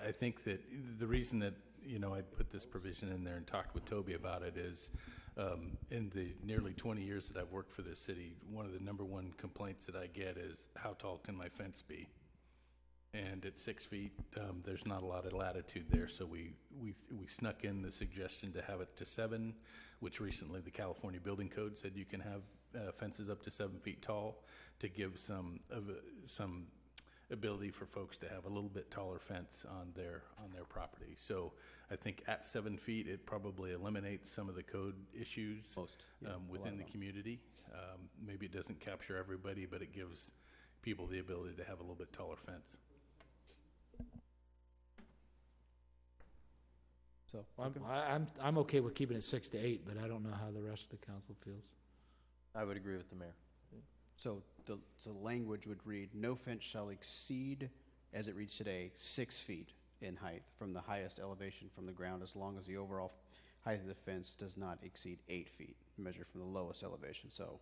I think that the reason that, you know, I put this provision in there and talked with Toby about it is um, in the nearly 20 years that I've worked for this city, one of the number one complaints that I get is how tall can my fence be? And at six feet, um, there's not a lot of latitude there, so we, we, we snuck in the suggestion to have it to seven, which recently the California Building Code said you can have uh, fences up to seven feet tall to give some of, a- some ability for folks to have a little bit taller fence on their, on their property. So I think at seven feet, it probably eliminates some of the code issues Most, yeah, um, within the community. Um, Maybe it doesn't capture everybody, but it gives people the ability to have a little bit taller fence. So, I'm, okay. I- I'm, I'm okay with keeping it six to eight, but I don't know how the rest of the council feels. I would agree with the mayor. So the, the language would read, no fence shall exceed, as it reads today, six feet in height from the highest elevation from the ground as long as the overall height of the fence does not exceed eight feet, measured from the lowest elevation. So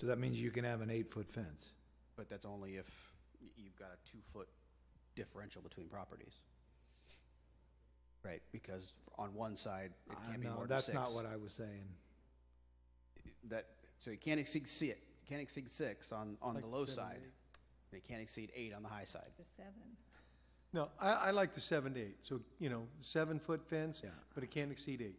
So that means you can have an eight-foot fence. But that's only if y- you've got a two-foot differential between properties. Right, because on one side, it ah, can't be know, more than that's not what I was saying. That, so you can't exceed, see it, can't exceed six on, on Like the the low seven, side. And it can't exceed eight on the high side. To seven. No, I, I like the seven to eight, so, you know, seven-foot fence, Yeah. but it can't exceed eight.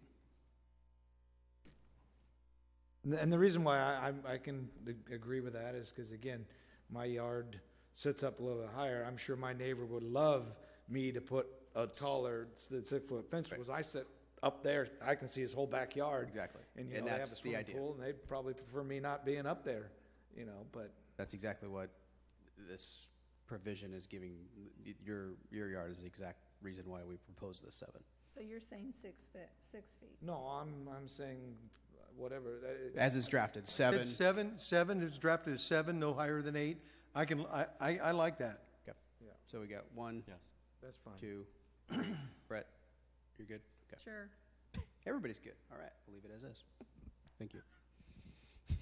And the- And the reason why I, I'm- I can ag- agree with that is because, again, my yard sits up a little bit higher. I'm sure my neighbor would love me to put a taller, s- six-foot fence, because I sit up there, I can see his whole backyard. Exactly. And, you And know, they have that's a the swimming idea. pool, and they'd probably prefer me not being up there, you know, but, That's exactly what this provision is giving, your, your yard is the exact reason why we proposed the seven. So you're saying six feet, six feet? no, I'm, I'm saying whatever. uh, As it's drafted, seven. It's Seven, seven, it's drafted as seven, no higher than eight. I can, I, I, I like that. Okay. Yeah. So we got one, Yes. That's fine. two, Brett, you're good? Okay. Sure. Everybody's good. All right, we'll leave it as is. Thank you.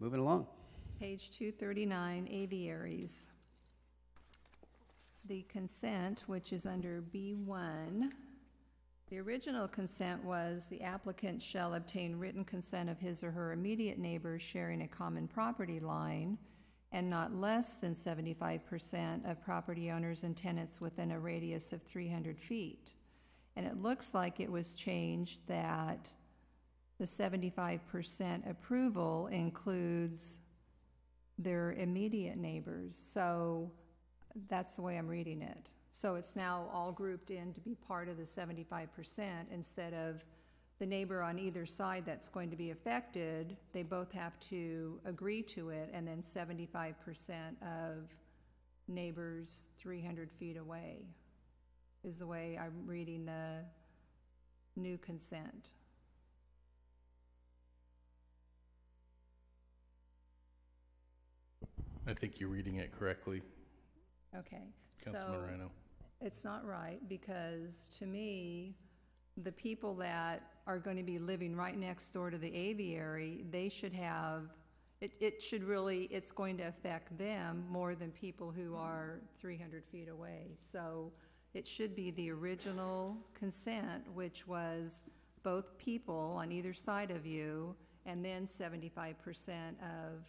Moving along. Page 239, aviaries. The consent, which is under B1, the original consent was the applicant shall obtain written consent of his or her immediate neighbors sharing a common property line and not less than 75% of property owners and tenants within a radius of 300 feet. And it looks like it was changed that the 75% approval includes their immediate neighbors. So that's the way I'm reading it. So it's now all grouped in to be part of the 75% instead of the neighbor on either side that's going to be affected. They both have to agree to it, and then 75% of neighbors 300 feet away is the way I'm reading the new consent. I think you're reading it correctly, Okay. Councilman So- Ryno. It's not right, because to me, the people that are going to be living right next door to the aviary, they should have, it, it should really, it's going to affect them more than people who are 300 feet away. So it should be the original consent, which was both people on either side of you, and then 75% of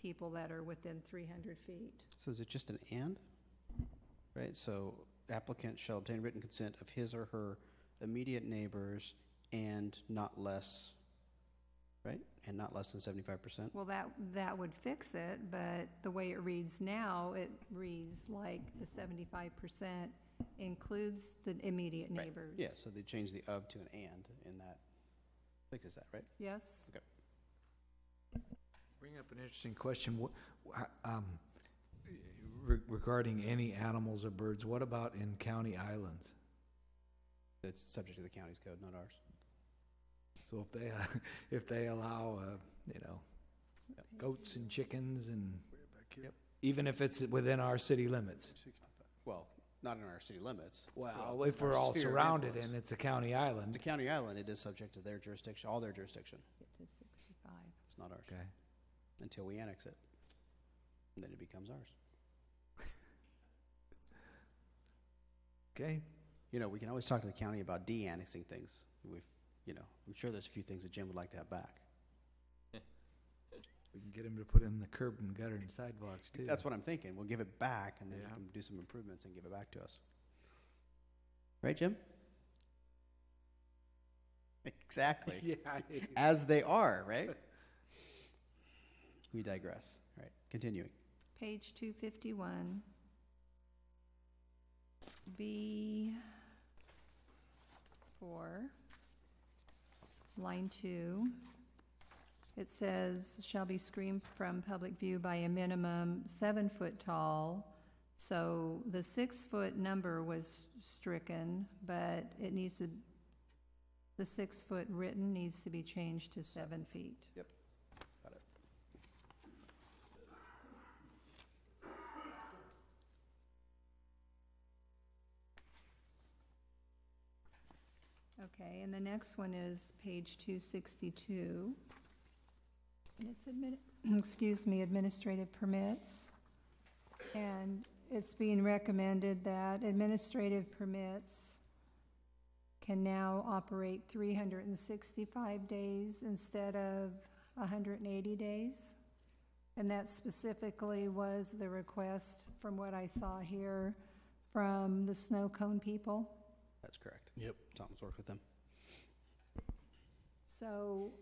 people that are within 300 feet. So is it just an and? Right, so applicant shall obtain written consent of his or her immediate neighbors and not less, right? And not less than seventy-five percent? Well, that, that would fix it, but the way it reads now, it reads like the seventy-five percent includes the immediate neighbors. Yeah, so they changed the of to an and in that, fixes that, right? Yes? Okay. Bring up an interesting question. What, wha- um, re- regarding any animals or birds, what about in county islands? It's subject to the county's code, not ours. So if they, if they allow, uh, you know, goats and chickens and, Yep. even if it's within our city limits? Well, not in our city limits. Well, if we're all sphere of surrounded influence. and it's a county island, It's a county island, it is subject to their jurisdiction, all their jurisdiction. Get to sixty-five. It's not ours, okay? until we annex it. And then it becomes ours. Okay, You know, we can always talk to the county about de-annexing things. We've, you know, I'm sure there's a few things that Jim would like to have back. we can get him to put in the curb and gutter and sidewalks too. That's what I'm thinking. We'll give it back and then Yeah. we can do some improvements and give it back to us. Right, Jim? Exactly. Yeah. As they are, right? We digress. All right, continuing. Page two fifty-one. B four, line two. It says, shall be screened from public view by a minimum seven foot tall. So the six-foot number was stricken, but it needs to, the six-foot written needs to be changed to seven feet. Yep. Okay, and the next one is page two sixty-two. And it's excuse me, administrative permits. And it's being recommended that administrative permits can now operate three hundred and sixty-five days instead of hundred and eighty days. And that specifically was the request from what I saw here from the snow cone people. That's correct. Yep. Tom's worked with them. So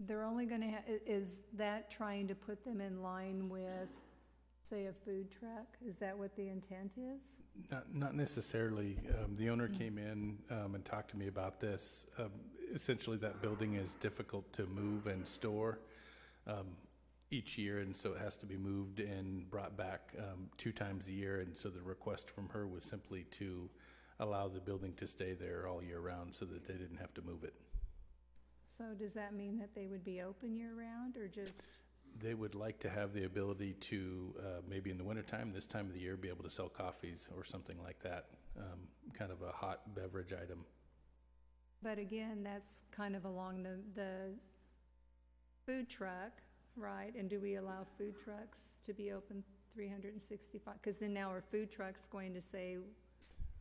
they're only gonna ha- is that trying to put them in line with say a food truck? Is that what the intent is? Not, not necessarily. Um, the owner came in um, and talked to me about this. Um, essentially, that building is difficult to move and store um, each year, and so it has to be moved and brought back um, two times a year. And so the request from her was simply to allow the building to stay there all year round so that they didn't have to move it. So does that mean that they would be open year-round or just, They would like to have the ability to, uh, maybe in the wintertime, this time of the year, be able to sell coffees or something like that, um, kind of a hot beverage item. but again, that's kind of along the, the food truck, right? And do we allow food trucks to be open 365? Because then now our food truck's going to say,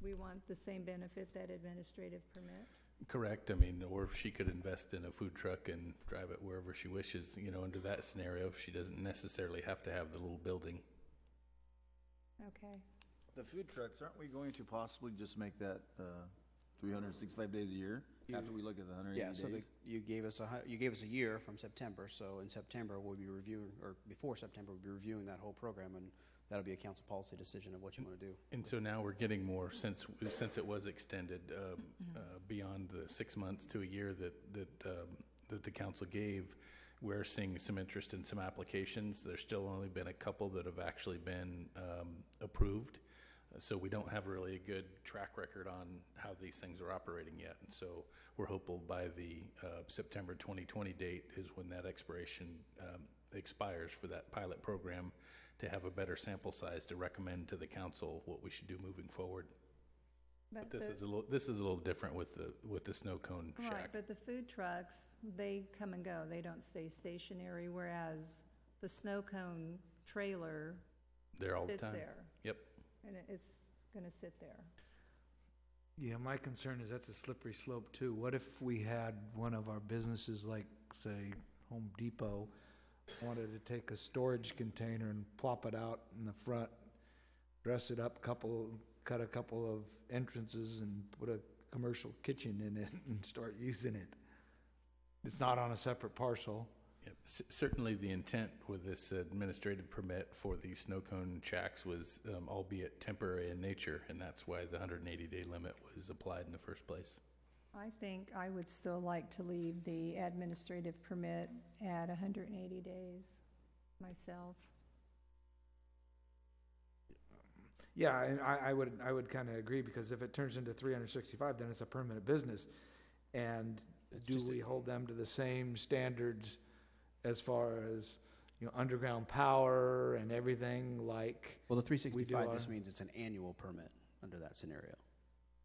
we want the same benefit that administrative permit? Correct. I mean, or if she could invest in a food truck and drive it wherever she wishes. You know, under that scenario, she doesn't necessarily have to have the little building. Okay. The food trucks, aren't we going to possibly just make that, uh, three hundred and sixty-five days a year? After we look at the hundred Yeah, eighty so the, you gave us a, hu- you gave us a year from September, so in September, we'll be reviewing, or before September, we'll be reviewing that whole program, and that'll be a council policy decision of what you want to do. And so now we're getting more since since it was extended um, uh, beyond the six months to a year that that um, that the council gave. We're seeing some interest in some applications. There's still only been a couple that have actually been um, approved. So we don't have really a good track record on how these things are operating yet. And so we're hopeful by the uh, September 2020 date is when that expiration um, expires for that pilot program to have a better sample size to recommend to the council what we should do moving forward. But this the- is a little, this is a little different with the, with the snow cone Right, shack. but the food trucks, they come and go, they don't stay stationary, whereas the snow cone trailer There They're all the sits time. there, Yep. and it- it's gonna sit there. Yeah, my concern is that's a slippery slope too. What if we had one of our businesses like, say, Home Depot, wanted to take a storage container and plop it out in the front, dress it up, couple, cut a couple of entrances and put a commercial kitchen in it and start using it? It's not on a separate parcel. Yep. C- Certainly, the intent with this administrative permit for the snow cone shacks was um, albeit temporary in nature, and that's why the 180-day limit was applied in the first place. I think I would still like to leave the administrative permit at hundred and eighty days myself. Yeah, and I, I would, I would kind of agree, because if it turns into three hundred sixty-five, then it's a permanent business. And do just a- we hold them to the same standards as far as, you know, underground power and everything like, Well, the three do sixty-five just our- means it's an annual permit under that scenario.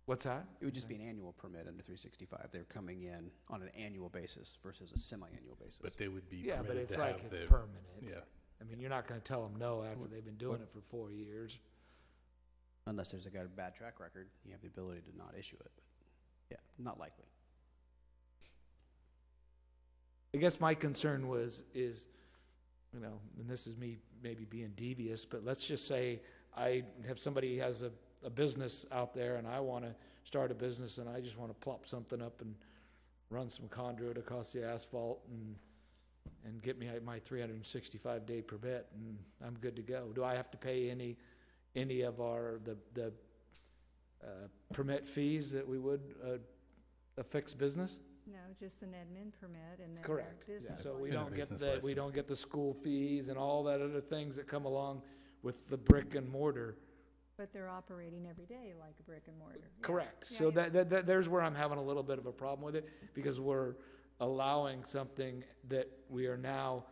What's that? It would just be an annual permit under three sixty-five. They're coming in on an annual basis versus a semi-annual basis. But they would be Yeah, but permitted it's to like have it's the. permanent. Yeah. I mean, you're not gonna tell them no after they've been doing what- it for four years. Unless there's a guy with a bad track record, you have the ability to not issue it, but, yeah, not likely. I guess my concern was, is, you know, and this is me maybe being devious, but let's just say I have somebody has a, a business out there and I want to start a business and I just want to plop something up and run some conduit across the asphalt and, and get me my three hundred and sixty-five day permit and I'm good to go. Do I have to pay any, any of our, the, the, uh, permit fees that we would, uh, a fixed business? No, just an admin permit and then Correct. business. So we And don't get business the, we don't get the school fees and all that other things that come along with the brick and mortar. But they're operating every day like a brick and mortar. Correct. Yeah, So yeah. that, that, that, there's where I'm having a little bit of a problem with it, because we're allowing something that we are now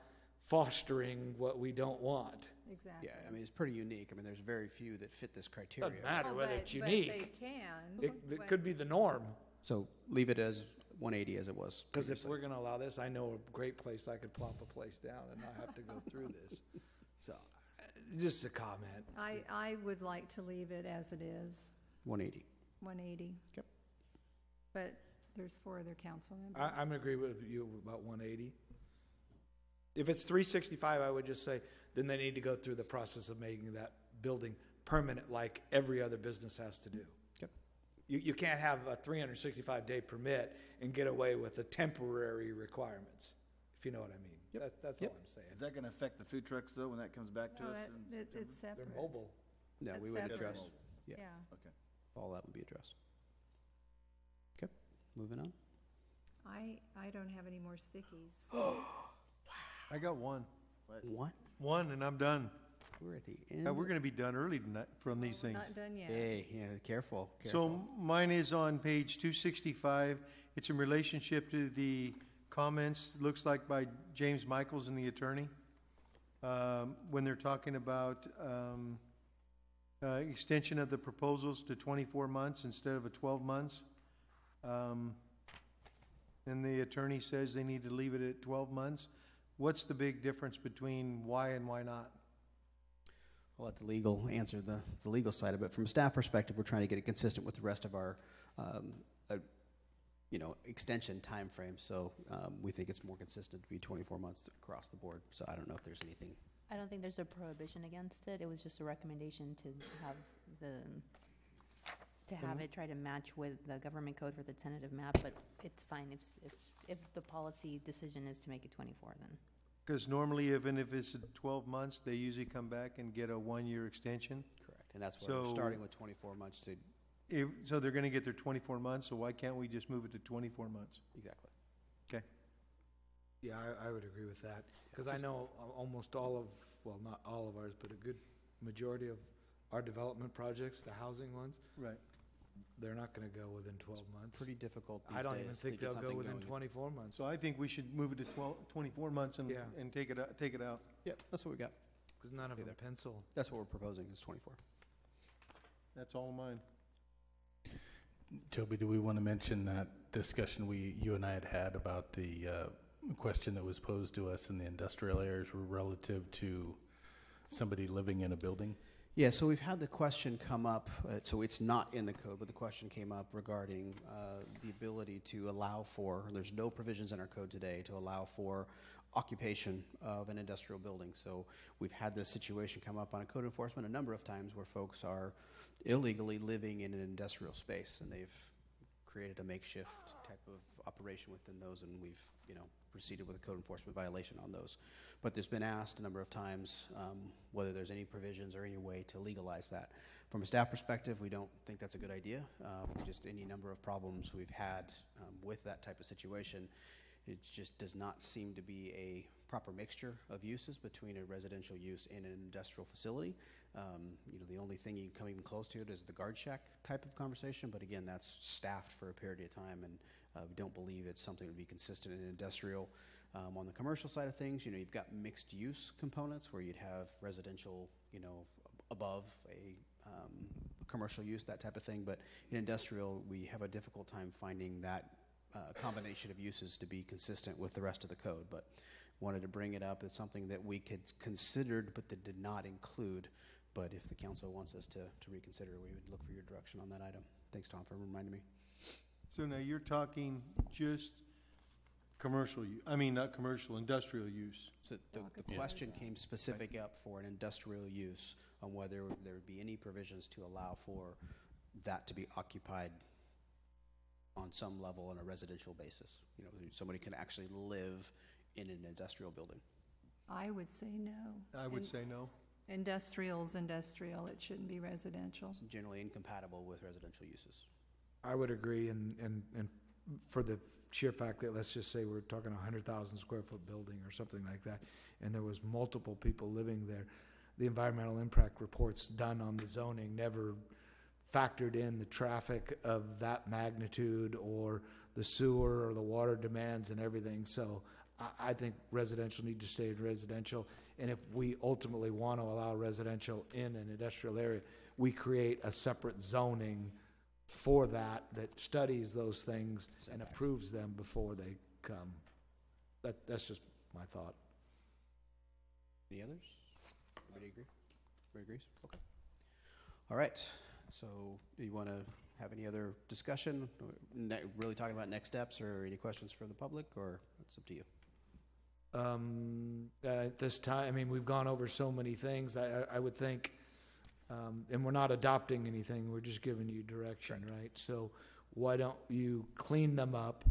fostering what we don't want. Exactly. Yeah, I mean, it's pretty unique. I mean, there's very few that fit this criteria. Doesn't matter Oh, whether but- it's but unique. they can. It, it could be the norm, So leave it as one eighty as it was because if we're gonna allow this, I know a great place I could plop a place down and not have to go through this. So, just a comment. I, I would like to leave it as it is, One eighty. one eighty. Yep. But there's four other council members. I, I'm gonna agree with you about one eighty. If it's three sixty-five, I would just say, then they need to go through the process of making that building permanent like every other business has to do. Yep. You, you can't have a three hundred sixty-five day permit and get away with the temporary requirements, if you know what I mean. That, that's all I'm saying. Is that gonna affect the food trucks though, when that comes back to No, us? that, in it- September? it's separate. They're mobile. No, That's we would separate. address, yeah. Yeah. Okay. all that would be addressed. Okay, moving on. I, I don't have any more stickies. I got one. One? One, and I'm done. We're at the end. Uh, We're gonna be done early tonight from these things. Not done yet. Hey, yeah, careful, So mine is on page two sixty-five. It's in relationship to the comments, looks like by James Michaels and the attorney. Um, when they're talking about, um, uh, extension of the proposals to twenty-four months instead of a twelve months. Um, and the attorney says they need to leave it at twelve months. What's the big difference between why and why not? I'll let the legal answer the, the legal side of it. From a staff perspective, we're trying to get it consistent with the rest of our, um, you know, extension timeframe. So um, we think it's more consistent to be 24 months across the board. So I don't know if there's anything. I don't think there's a prohibition against it. It was just a recommendation to have the, to have Mhm. it try to match with the government code for the tentative map, but it's fine if, if, if the policy decision is to make it 24, then. Because normally, even if it's twelve months, they usually come back and get a one-year extension. Correct. And that's why we're So- starting with 24 months to, If, so they're gonna get their twenty-four months, so why can't we just move it to twenty-four months? exactly. Okay. Yeah, I, I would agree with that, because I know al- almost all of, well, not all of ours, but a good majority of our development projects, the housing ones, Right. they're not gonna go within twelve months. Pretty difficult these I don't even days to think get they'll go something within going. twenty-four months. So I think we should move it to 12 24 months and, Yeah. and take it out, take it out. Yep, that's what we got. Because none of Be them there. pencil. That's what we're proposing is 24. That's all mine. Toby, do we want to mention that discussion we, you and I had had about the uh, question that was posed to us in the industrial areas relative to somebody living in a building? Yeah, so we've had the question come up, uh, so it's not in the code, but the question came up regarding uh, the ability to allow for, there's no provisions in our code today to allow for occupation of an industrial building. So we've had this situation come up on a code enforcement a number of times where folks are illegally living in an industrial space and they've created a makeshift type of operation within those and we've, you know, proceeded with a code enforcement violation on those. But there's been asked a number of times um, whether there's any provisions or any way to legalize that. From a staff perspective, we don't think that's a good idea. Um, just any number of problems we've had um, with that type of situation. It just does not seem to be a proper mixture of uses between a residential use and an industrial facility. Um, you know, the only thing you can come even close to it is the guard shack type of conversation, but again, that's staffed for a period of time, and uh, we don't believe it's something that would be consistent in industrial. Um, on the commercial side of things, you know, you've got mixed use components where you'd have residential, you know, above a um, commercial use, that type of thing. But in industrial, we have a difficult time finding that uh, combination of uses to be consistent with the rest of the code. But wanted to bring it up. It's something that we could considered, but that did not include. But if the council wants us to, to reconsider, we would look for your direction on that item. Thanks, Tom, for reminding me. So now you're talking just commercial, u- I mean, not commercial, industrial use. So the, the question came specific up for an industrial use on whether there would be any provisions to allow for that to be occupied on some level on a residential basis. You know, somebody can actually live in an industrial building. I would say no. I would In- say no. Industrial's industrial, it shouldn't be residential. It's generally incompatible with residential uses. I would agree, and, and, and for the sheer fact that, let's just say we're talking a hundred thousand square foot building or something like that, and there was multiple people living there, the environmental impact reports done on the zoning never factored in the traffic of that magnitude or the sewer or the water demands and everything, so I, I think residential need to stay residential, and if we ultimately want to allow residential in an industrial area, we create a separate zoning for that, that studies those things and Setbacks. approves them before they come. That, that's just my thought. Any others? Everybody agree? Everybody agrees? Okay. All right. So do you want to have any other discussion? Ne- really talking about next steps or any questions for the public or it's up to you? Um, uh, at this time, I mean, we've gone over so many things, I, I, I would think, um, and we're not adopting anything, we're just giving you direction, right? So why don't you clean them up,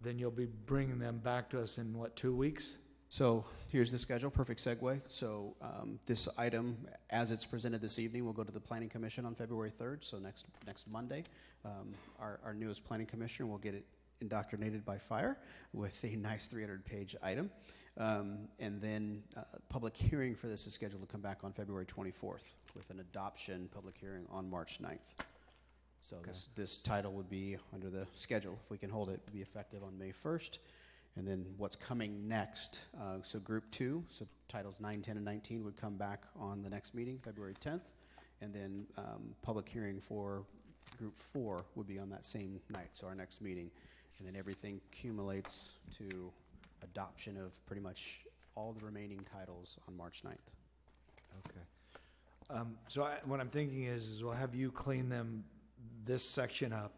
then you'll be bringing them back to us in what, two weeks? So here's the schedule, perfect segue. So um, this item, as it's presented this evening, will go to the Planning Commission on February 3rd, so next, next Monday. Um, Our, our newest Planning Commissioner will get it indoctrinated by fire with a nice 300-page item. Um, And then uh, public hearing for this is scheduled to come back on February 24th with an adoption public hearing on March 9th. So this, this title would be, under the schedule, if we can hold it, be effective on May 1st. And then what's coming next, uh, so group two, so titles nine, 10, and 19 would come back on the next meeting, February 10th. And then um, public hearing for group four would be on that same night, so our next meeting. And then everything accumulates to adoption of pretty much all the remaining titles on March 9th. Okay. Um, So I, what I'm thinking is, is we'll have you clean them, this section up.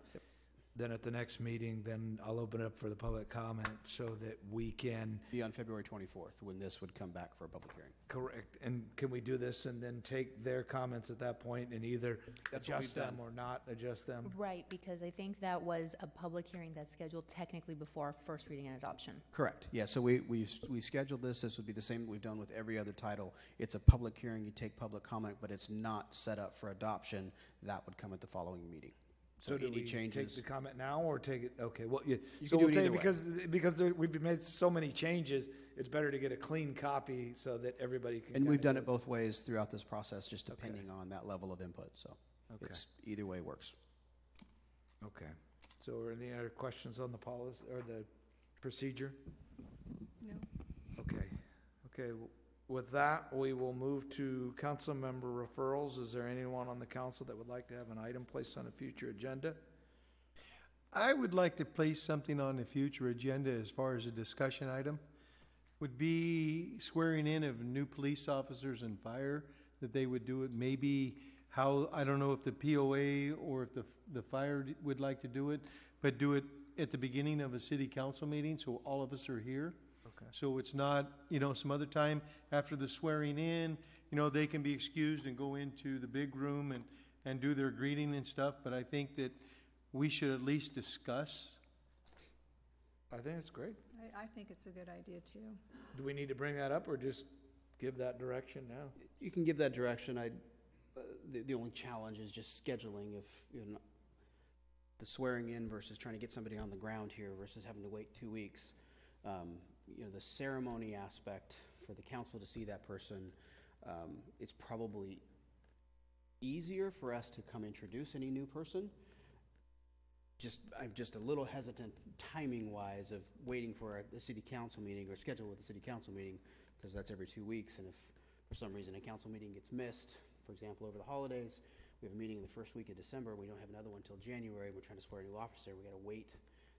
Then at the next meeting, then I'll open it up for the public comment so that we can, Be on February 24th, when this would come back for a public hearing. correct, and can we do this and then take their comments at that point and either That's what adjust we've them done. or not adjust them? Right, because I think that was a public hearing that's scheduled technically before first reading and adoption. Correct, yeah, so we, we, we scheduled this, this would be the same that we've done with every other title. It's a public hearing, you take public comment, but it's not set up for adoption. That would come at the following meeting. So do any we changes? Take the comment now or take it, okay, well, you, You so can do we'll it take, either way. because, because there- we've made so many changes, it's better to get a clean copy so that everybody can. And we've kinda done it both ways throughout this process, just depending on that level of input, so Okay. it's, either way works. Okay, so are there any other questions on the policy, or the procedure? No? Okay, okay, w- with that, we will move to council member referrals. Is there anyone on the council that would like to have an item placed on a future agenda? I would like to place something on the future agenda as far as a discussion item. Would be swearing in of new police officers and fire, that they would do it, maybe how, I don't know if the POA or if the, the fire would like to do it, but do it at the beginning of a city council meeting, so all of us are here. Okay. So it's not, you know, some other time after the swearing in, you know, they can be excused and go into the big room and, and do their greeting and stuff, but I think that we should at least discuss. I think it's great. I, I think it's a good idea too. Do we need to bring that up, or just give that direction now? You can give that direction, I, uh, the, the only challenge is just scheduling if, you know, the swearing in versus trying to get somebody on the ground here versus having to wait two weeks. Um, you know, the ceremony aspect for the council to see that person, um, it's probably easier for us to come introduce any new person. Just, I'm just a little hesitant timing-wise of waiting for a, a city council meeting or schedule with a city council meeting, because that's every two weeks, and if for some reason a council meeting gets missed, for example, over the holidays, we have a meeting in the first week of December, we don't have another one until January, we're trying to swear a new officer, we gotta wait.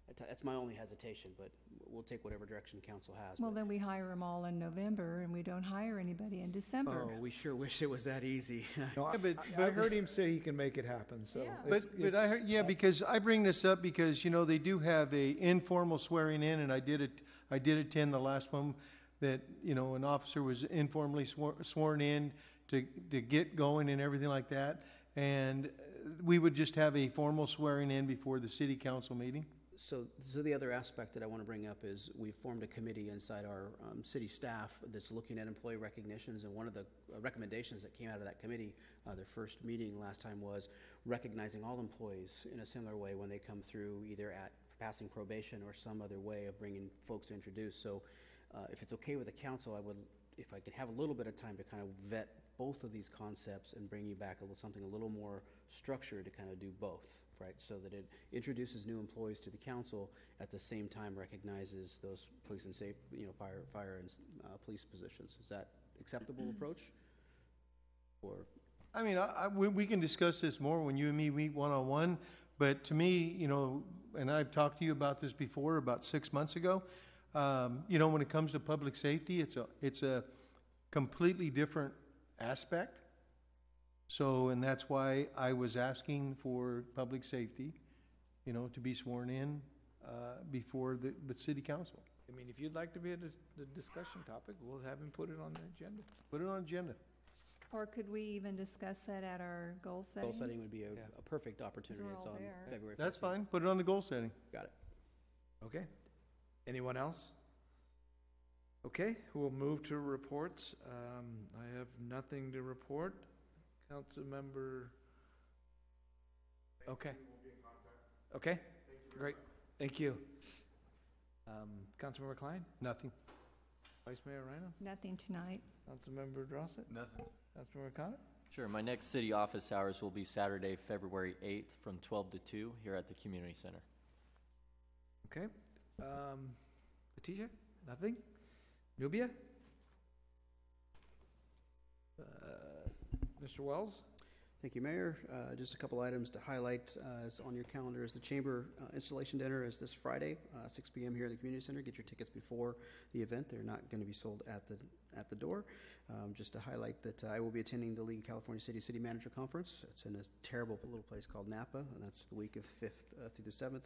That's- That's my only hesitation, but we'll take whatever direction council has. Well, but- then we hire them all in November and we don't hire anybody in December. Oh, we sure wish it was that easy. No, I, Yeah, but- I- I heard him say he can make it happen, so. Yeah. But, it's- but I, it's- heard- yeah, because I bring this up because, you know, they do have a informal swearing in, and I did it, I did attend the last one, that, you know, an officer was informally swor- sworn in to, to get going and everything like that. And uh, we would just have a formal swearing in before the city council meeting. So, so the other aspect that I want to bring up is we've formed a committee inside our um, city staff that's looking at employee recognitions, and one of the uh, recommendations that came out of that committee, uh, their first meeting last time was recognizing all employees in a similar way when they come through, either at passing probation or some other way of bringing folks to introduce. So, uh, if it's okay with the council, I would, if I could have a little bit of time to kind of vet both of these concepts and bring you back a little, something a little more structured to kind of do both, right? So that it introduces new employees to the council, at the same time recognizes those police and safe, you know, fire, fire and, uh, police positions. Is that acceptable approach? Or, I mean, I, I, we, we can discuss this more when you and me meet one-on-one, but to me, you know, and I've talked to you about this before, about six months ago, um, you know, when it comes to public safety, it's a, it's a completely different aspect. So, and that's why I was asking for public safety, you know, to be sworn in, uh, before the, the city council. I mean, if you'd like to be a dis- the discussion topic, we'll have him put it on the agenda. Put it on agenda. Or could we even discuss that at our goal setting? goal setting would be a, Yeah. a perfect opportunity. we're It's all on there. February. That's 14th. fine, put it on the goal setting. Got it. Okay, Anyone else? Okay, we'll move to reports. Um, I have nothing to report. Councilmember. Okay. Okay, great. Thank you. Um, Councilmember Kline? Nothing. Vice Mayor Ryno? Nothing tonight. Councilmember Durossette? Nothing. Councilmember Condit? Sure, my next city office hours will be Saturday, February 8th from 12 to 2 here at the community center. Okay. Um, Letitia? Nothing? Nubia? Uh, Mr. Wells? Thank you, Mayor. Uh, Just a couple items to highlight uh, on your calendar is the Chamber uh, Installation Dinner is this Friday, uh, 6 PM here at the Community Center. Get your tickets before the event. They're not going to be sold at the, at the door. Um, Just to highlight that I will be attending the League of California City City Manager Conference. It's in a terrible little place called Napa, and that's the week of the 5th uh, through the 7th.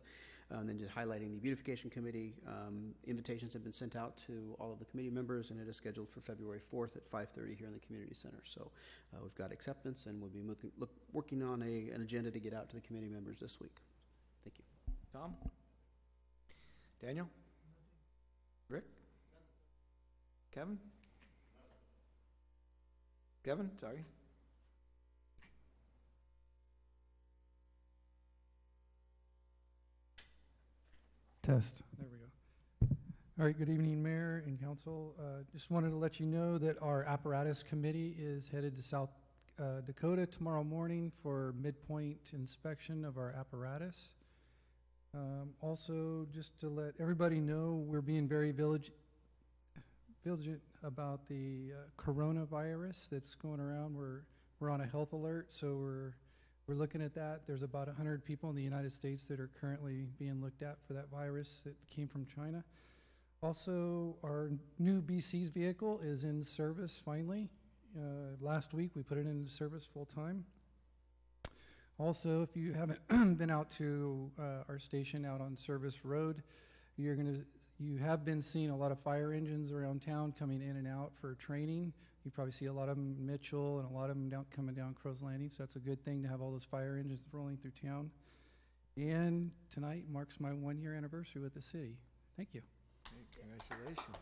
Uh, And then just highlighting the Beautification Committee. Um, Invitations have been sent out to all of the committee members, and it is scheduled for February 4th at 5:30 here in the Community Center. So uh, we've got acceptance, and we'll be looking, look, working on a, an agenda to get out to the committee members this week. Thank you. Tom? Daniel? Rick? Kevin? Kevin, sorry. Test. There we go. All right, good evening, Mayor and Council. Uh, Just wanted to let you know that our apparatus committee is headed to South uh, Dakota tomorrow morning for midpoint inspection of our apparatus. Um, Also, just to let everybody know, we're being very village, about the uh, coronavirus that's going around. We're, we're on a health alert, so we're we're looking at that. There's about 100 people in the United States that are currently being looked at for that virus that came from China. Also, our new BC's vehicle is in service finally. Uh, last week, we put it into service full time. Also, if you haven't been out to uh, our station out on Service Road, you're going to you have been seeing a lot of fire engines around town coming in and out for training. You probably see a lot of them in Mitchell and a lot of them down, coming down Crow's Landing. So that's a good thing to have all those fire engines rolling through town. And tonight marks my one year anniversary with the city. Thank you. Congratulations.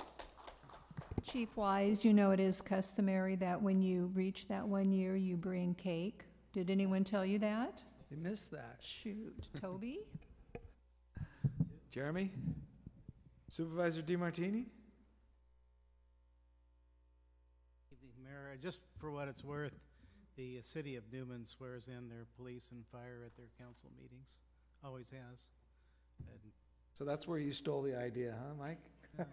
Chief Wise, you know it is customary that when you reach that one year, you bring cake. Did anyone tell you that? I missed that. Shoot. Toby? Jeremy? Supervisor DeMartini? Evening, Mayor. Just for what it's worth, the uh, city of Newman swears in their police and fire at their council meetings. Always has. And, So that's where you stole the idea, huh, Mike?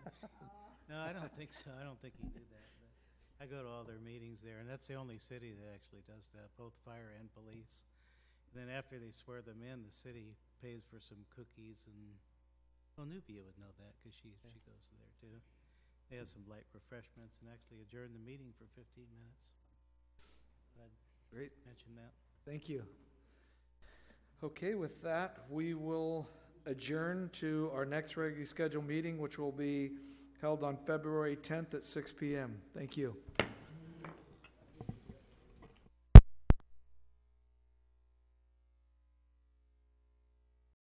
no, I don't think so. I don't think he did that. But I go to all their meetings there, and that's the only city that actually does that, both fire and police. And then after they swear them in, the city pays for some cookies and, well, Nubia would know that because she, she goes there too. They had some light refreshments and actually adjourned the meeting for 15 minutes. I'd Great. mention that. Thank you. Okay, with that, we will adjourn to our next regularly scheduled meeting, which will be held on February 10th at 6 PM. Thank you.